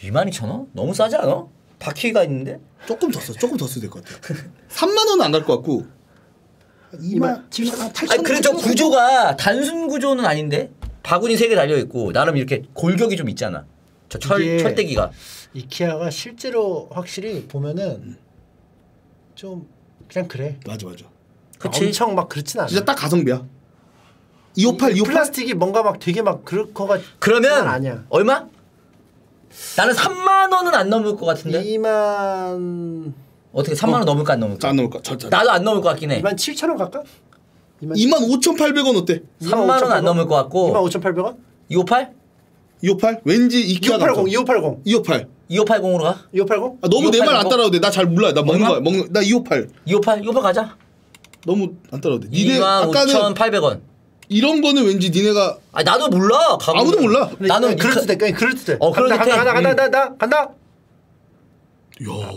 22,000원? 너무 싸지 않아? 바퀴가 있는데? 조금 더 써. 조금 더 써도 될 것 같아. 3만 원은 안 갈 것 같고. 2만 2만 8천 아니 그래 저 구조가 단순 구조는 아닌데 바구니 세 개 달려 있고 나름 이렇게 골격이 좀 있잖아. 저 철 철대기가. 이케아가 실제로 확실히 보면은 좀 그냥 그래. 맞아 맞아. 그치? 엄청 막 그렇진 않아. 진짜 딱 가성비야. 258 258 플라스틱이 뭔가 막 되게 막 그럴 거가 그러면 아니야. 얼마? 나는 3만 원은 안 넘을 것 같은데. 2만 어떻게 3만 원 넘을까 안 넘을까? 안 넘을까? 저, 저. 나도 안 넘을 것 같긴 해. 2만 7천 원 갈까? 2만 2만 5,800원 어때? 3만 원은 안 넘을 것 같고. 2만 5,800원? 258? 258? 왠지 이케아 2580, 2580. 258. 2580으로 가? 2580? 아, 너무 내 말안258 따라도 돼. 나 잘 몰라. 나 먹는? 거야. 먹는 나 258. 258? 258 가자. 너무 안 따라도 돼. 니네 아까는 25,800원. 이런 거는 왠지 니네가 아 나도 몰라. 가격은. 아무도 몰라. 나는 그럴 때 그냥 그럴 때. 어, 그럴 간다, 때. 간다, 간다, 음. 간다, 간다, 간다. 야,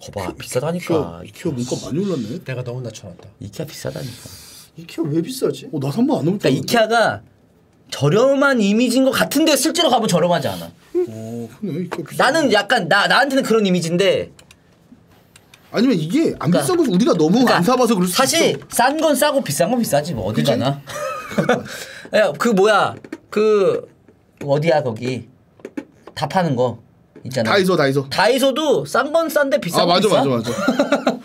거봐 비싸다니까. 이케아 문가 많이 올랐네. 내가 너무 낮춰놨다. 이케아 비싸다니까. 이케아 왜 비싸지? 어, 나 3만 안 넘을 그러니까 이케아가 저렴한 이미지인 것 같은데 실제로 가면 저렴하지 않아. 어, 그네. 이케아 비싸. 나는 약간 나 나한테는 그런 이미지인데 아니면 이게 안 그러니까- 비싼 거 우리가 너무 그러니까 안 사봐서 그럴 수 사실 있어. 싼건 싸고 비싼 건 비싸지 뭐 어딜 가나. 야, 그 뭐야 그 어디야 거기 다 파는 거 있잖아. 다이소 다이소. 다이소도 싼 건 싼데 비싼 아건 맞아 비싸. 맞아 맞아. 아,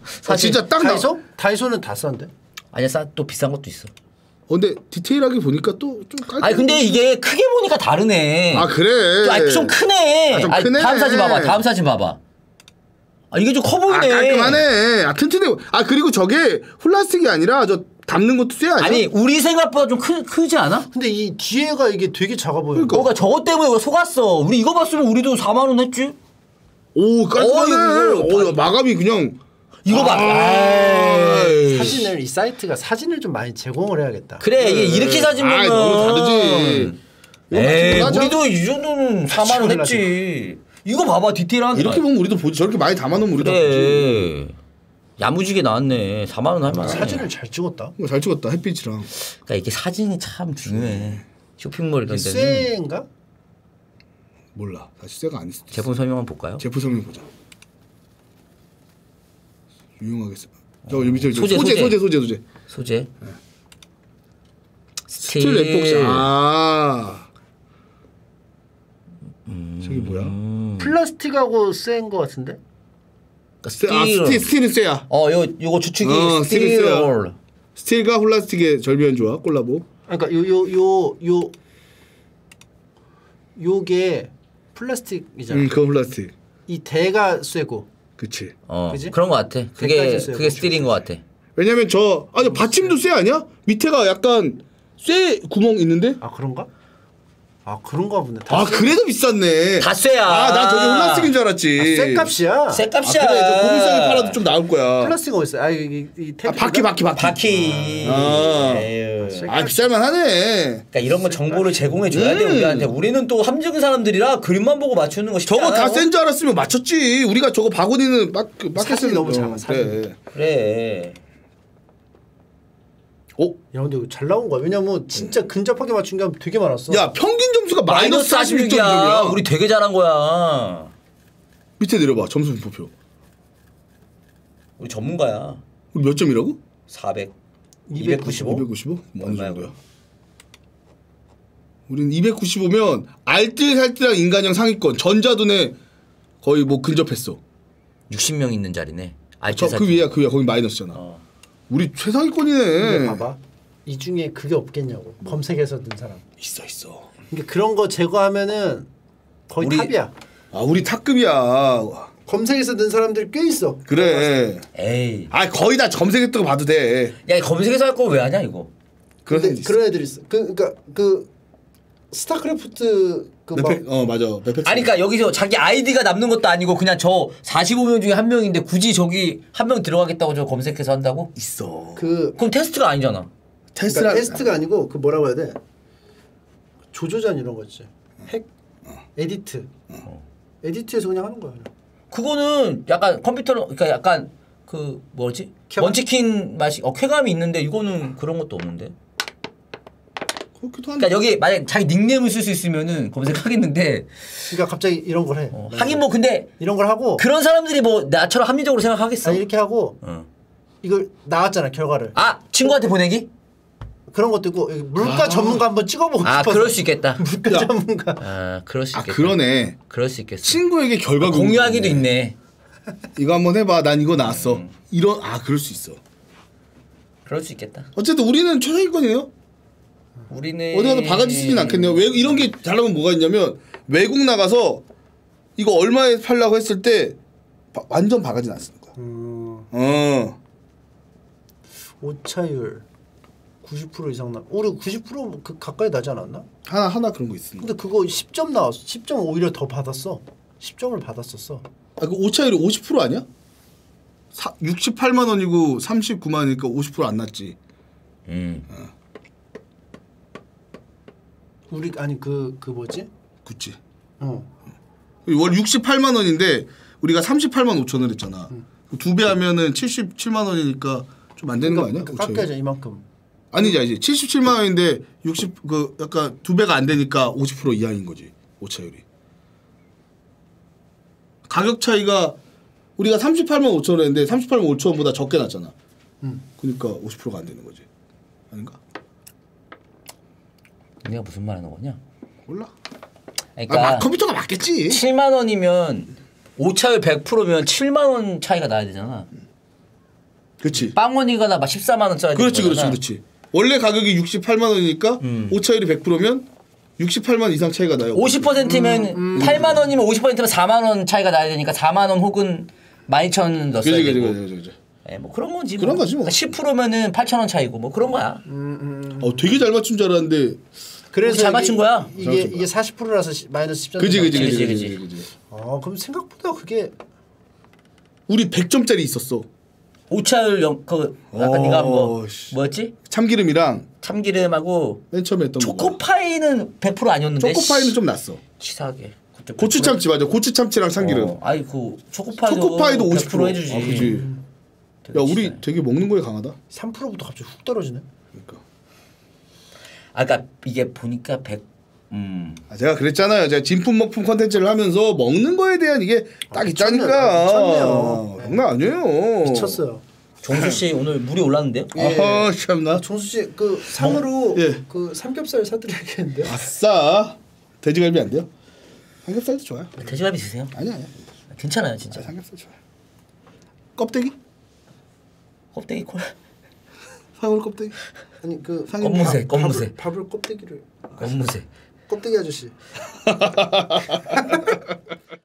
사실 진짜 딱 나. 다이소? 다이소는 다 싼데. 아니야 싸또 비싼 것도 있어. 어, 근데 디테일하게 보니까 또 좀 깔끔. 아니 근데 이게 크게 보니까 다르네. 아 그래. 좀, 아니, 좀 크네. 아, 좀 아니, 크네. 다음 사진 봐봐. 다음 사진 봐봐. 아 이게 좀커아 보이네. 깔끔하네. 아 튼튼해. 아 그리고 저게 플라스틱이 아니라 저 담는 것도 쇠 아니야? 아니 우리 생각보다 좀 크, 크지 않아? 근데 이 뒤에가 이게 되게 작아 보여. 그러니까. 그러니까 저것 때문에 우리가 속았어. 우리 이거 봤으면 우리도 4만 원 했지. 오 깔끔하네. 어, 이거 야, 마감이 그냥. 이거 봐. 아. 사진을 이 사이트가 사진을 좀 많이 제공을 해야겠다. 그래 이게 이렇게 사진 보면 너무 다르지. 에이. 우리도 이 정도는 4만 원. 했지. 이거 봐봐 디테일한. 이렇게 보면 우리도 보지. 저렇게 많이 담아놓으면 우리도 보지. 그래. 야무지게 나왔네. 4만 원 할 만해. 사진을 잘 찍었다. 이거 잘 찍었다 햇빛이랑. 그러니까 이게 사진이 참 중요해. 쇼핑몰 이런 데는 쇠인가? 몰라. 사실 쇠가 아닐 수도 있어. 제품 설명만 볼까요? 제품 설명 보자. 유용하게 써. 저 여기 밑에 소재, 소재 소재. 소재 소재 소재. 소재. steel 랩복시. 아. 저게 뭐야? 음. 플라스틱하고 쇠인 것 같은데? 스, 아 steel. steel steel은 쇠야. 어, 요 요거 주축이 어, steel. 쇠야. steel과 플라스틱의 절묘한 조합 콜라보. 그러니까 요 요 요 요 요게 플라스틱이잖아. 음, 그건 플라스틱. 이 대가 쇠고. 그치. 어, 그지? 그런 거 같아. 그게 그게 뭐 steel인 거 같아. 왜냐면 저 아니 받침도 쇠 아니야? 밑에가 약간 쇠 구멍 있는데? 아 그런가? 아 그런가 보네. 다아 쇠- 그래도 비쌌네. 다 쇠야. 아, 난 저게 플라스틱인 줄 알았지. 아, 쇠값이야. 쇠 값이야. 아, 그래, 저 고물상에 팔아도 좀 나올 거야. 플라스틱 어디 있어? 아 이, 이, 이 아, 바퀴, 바퀴, 바퀴. 바퀴. 아. 에휴. 아, 비쌀만 하네. 그러니까 이런 건 정보를 제공해 줘야 돼 음. 우리한테. 우리는 또 함정인 사람들이라 그림만 보고 맞추는 거 쉽지 저거. 다 쇤 줄 알았으면 맞췄지. 우리가 저거 바구니는 막, 그, 사진이 너무 작아, 어, 사진이. 그래. 그래. 어? 야 근데 잘 나온 거야. 왜냐면 진짜 근접하게 맞춘 게 되게 많았어. 야, 평균 점수가 마이너스 46점이야. 46이야. 우리 되게 잘한 거야. 밑에 내려봐. 점수 분포표. 우리 전문가야. 우리 몇 점이라고? 400. 295? 295? 뭐 어느 얼마야, 정도야? 우린 295면 알뜰살뜰한 인간형 상위권 전자둔에 거의 뭐 근접했어. 60명 있는 자리네. 저 알뜰살. 그 위야 그 위야 거기 마이너스잖아. 어. 우리 최상위권이네. 봐봐. 이 중에 그게 없겠냐고. 검색해서 든 사람. 있어 있어. 그러니까 그런 거 제거하면은 거의 우리- top이야. 아 우리 top급이야. 검색해서 든 사람들 꽤 있어. 그래. 에이. 아 거의 다 검색했던 거 봐도 돼. 야, 이 검색해서 할 거 왜 하냐 이거? 그런 근데 애들 있어. 그런 애들 있어. 그 그러니까 그 StarCraft 그 막 map hack 어 맞아. 아니 그러니까 여기서 자기 아이디가 남는 것도 아니고 그냥 저 45명 중에 한 명인데 굳이 저기 한 명 들어가겠다고 저 검색해서 한다고? 있어. 그 그럼 테스트가 아니잖아. 테스라 그러니까 테스트가 아니고 그 뭐라고 해야 돼? 조조잔 이런 거 있지. hack edit. edit에서 그냥 하는 거야. 그냥. 그거는 약간 컴퓨터로 그러니까 약간 그 뭐지? 쾌감? 먼치킨 맛이 어 쾌감이 있는데 이거는 그런 것도 없는데. 그렇기도 한데. 그러니까 여기 만약 자기 닉네임을 쓸 수 있으면은 검색하겠는데 그러니까 갑자기 이런 걸 해. 어, 하긴 뭐 근데 이런 걸 하고 그런 사람들이 뭐 나처럼 합리적으로 생각하겠어. 아니 이렇게 하고 어. 이걸 나왔잖아 결과를. 아 친구한테 보내기? 그런 것도 있고 물가 전문가 한번 찍어보고 아 싶어서. 그럴 수 있겠다. 물가 전문가. 아 그럴 수아 있겠다. 그러네. 그럴 수 있겠어. 친구에게 결과 공유하기도 공유네. 있네. 이거 한번 해봐. 난 이거 나왔어. 이런 아 그럴 수 있어. 그럴 수 있겠다. 어쨌든 우리는 최상위권이에요. 우리는 어디 가서 바가지 쓰진 않겠네요. 외 이런 게 잘하면 뭐가 있냐면 외국 나가서 이거 얼마에 팔라고 했을 때 바- 완전 바가지 났는 거야. 음, 어. 오차율 90% 이상 나. 우리 90%그 가까이 나지 않았나? 하나 하나 그런 거 있습니다. 근데 그거 10점 나왔어. 10점 오히려 더 받았어. 10점을 받았었어. 아, 그 오차율이 50% 아니야? 사, 68만 원이고 39만 원이니까 50%안 났지. 음. 우리 아니 그그 뭐지? 그치. 어. 월 68만 원인데 우리가 38만 5천 원 했잖아. 음. 두배 하면은 77만 원이니까 좀 안 되는 거 아니야? 그러니까 깎여져 이만큼. 아니지 아니지 77만 원인데 60 그 약간 두 배가 안 되니까 50% 이하인 거지 오차율이 가격 차이가 우리가 38만 5천 원 했는데 38만 5천 원보다 적게 났잖아. 그러니까 50%가 안 되는 거지. 아닌가? 내가 무슨 말 하는 거냐? 몰라. 그러니까 아, 마- 컴퓨터가 맞겠지. 7만 원이면 오차율 100%면 7만 원 차이가 나야 되잖아. 그렇지. 빵원이거나 막 14만 원 되는 그렇지, 그렇지, 거잖아. 그렇지. 원래 가격이 68만 원이니까 오차율이 100%면 68만 이상 차이가 나요. 50%면 8만 원이면 50%면 4만 원 차이가 나야 되니까 4만 원 혹은 12,000원 넣었어야 그지, 되고. 그지, 그지. 예, 뭐 그런 거지. 그런 뭐. 거지 뭐. 10%면은 8,000원 차이고 뭐 그런 거야. 어, 되게 잘 맞춘 줄 알았는데. 그래서 잘 이게- 맞춘 거야. 이게 맞춘 이게 40%라서 마이너스 10점. 그지, 그지, 그지, 그지. 아 그럼 생각보다 그게 우리 100점짜리 있었어. 오차율 영, 그 아까 어, 네가 뭐 씨. 뭐였지? 참기름이랑 참기름하고 맨 처음에 했던 거. 초코파이는 100% 아니었는데. 초코파이는 씨, 좀 났어. 치사하게. 고추 참치 맞아. 고추 참치랑 참기름. 어, 아이 그 초코파이도 초코파이도 50% 100% 해주지. 아, 그지. 야, 우리. 되게 먹는 거에 강하다. 3%부터 갑자기 훅 떨어지네. 그러니까. 아까 그러니까 이게 보니까 100 음. 아, 제가 그랬잖아요. 제가 진품 먹품 컨텐츠를 하면서 먹는 거에 대한 이게 딱 미쳤네. 있다니까. 미쳤네요. 장난 아니에요. 미쳤어요. 종수 씨 오늘 물이 올랐는데요? 아하, 참나. 종수 씨그 상으로 예. 그 삼겹살 사드려야겠는데요. 아싸. 돼지갈비 안 돼요? 삼겹살도 좋아요. 돼지갈비 드세요. 아니야, 아니야. 괜찮아요 아, 진짜. 삼겹살 좋아요. 껍데기? 껍데기 콜. 사골 껍데기? 아니 그 검무새, 밥- 검무새. 밥을, 밥을 껍데기를 검무새. 껍데기 아저씨.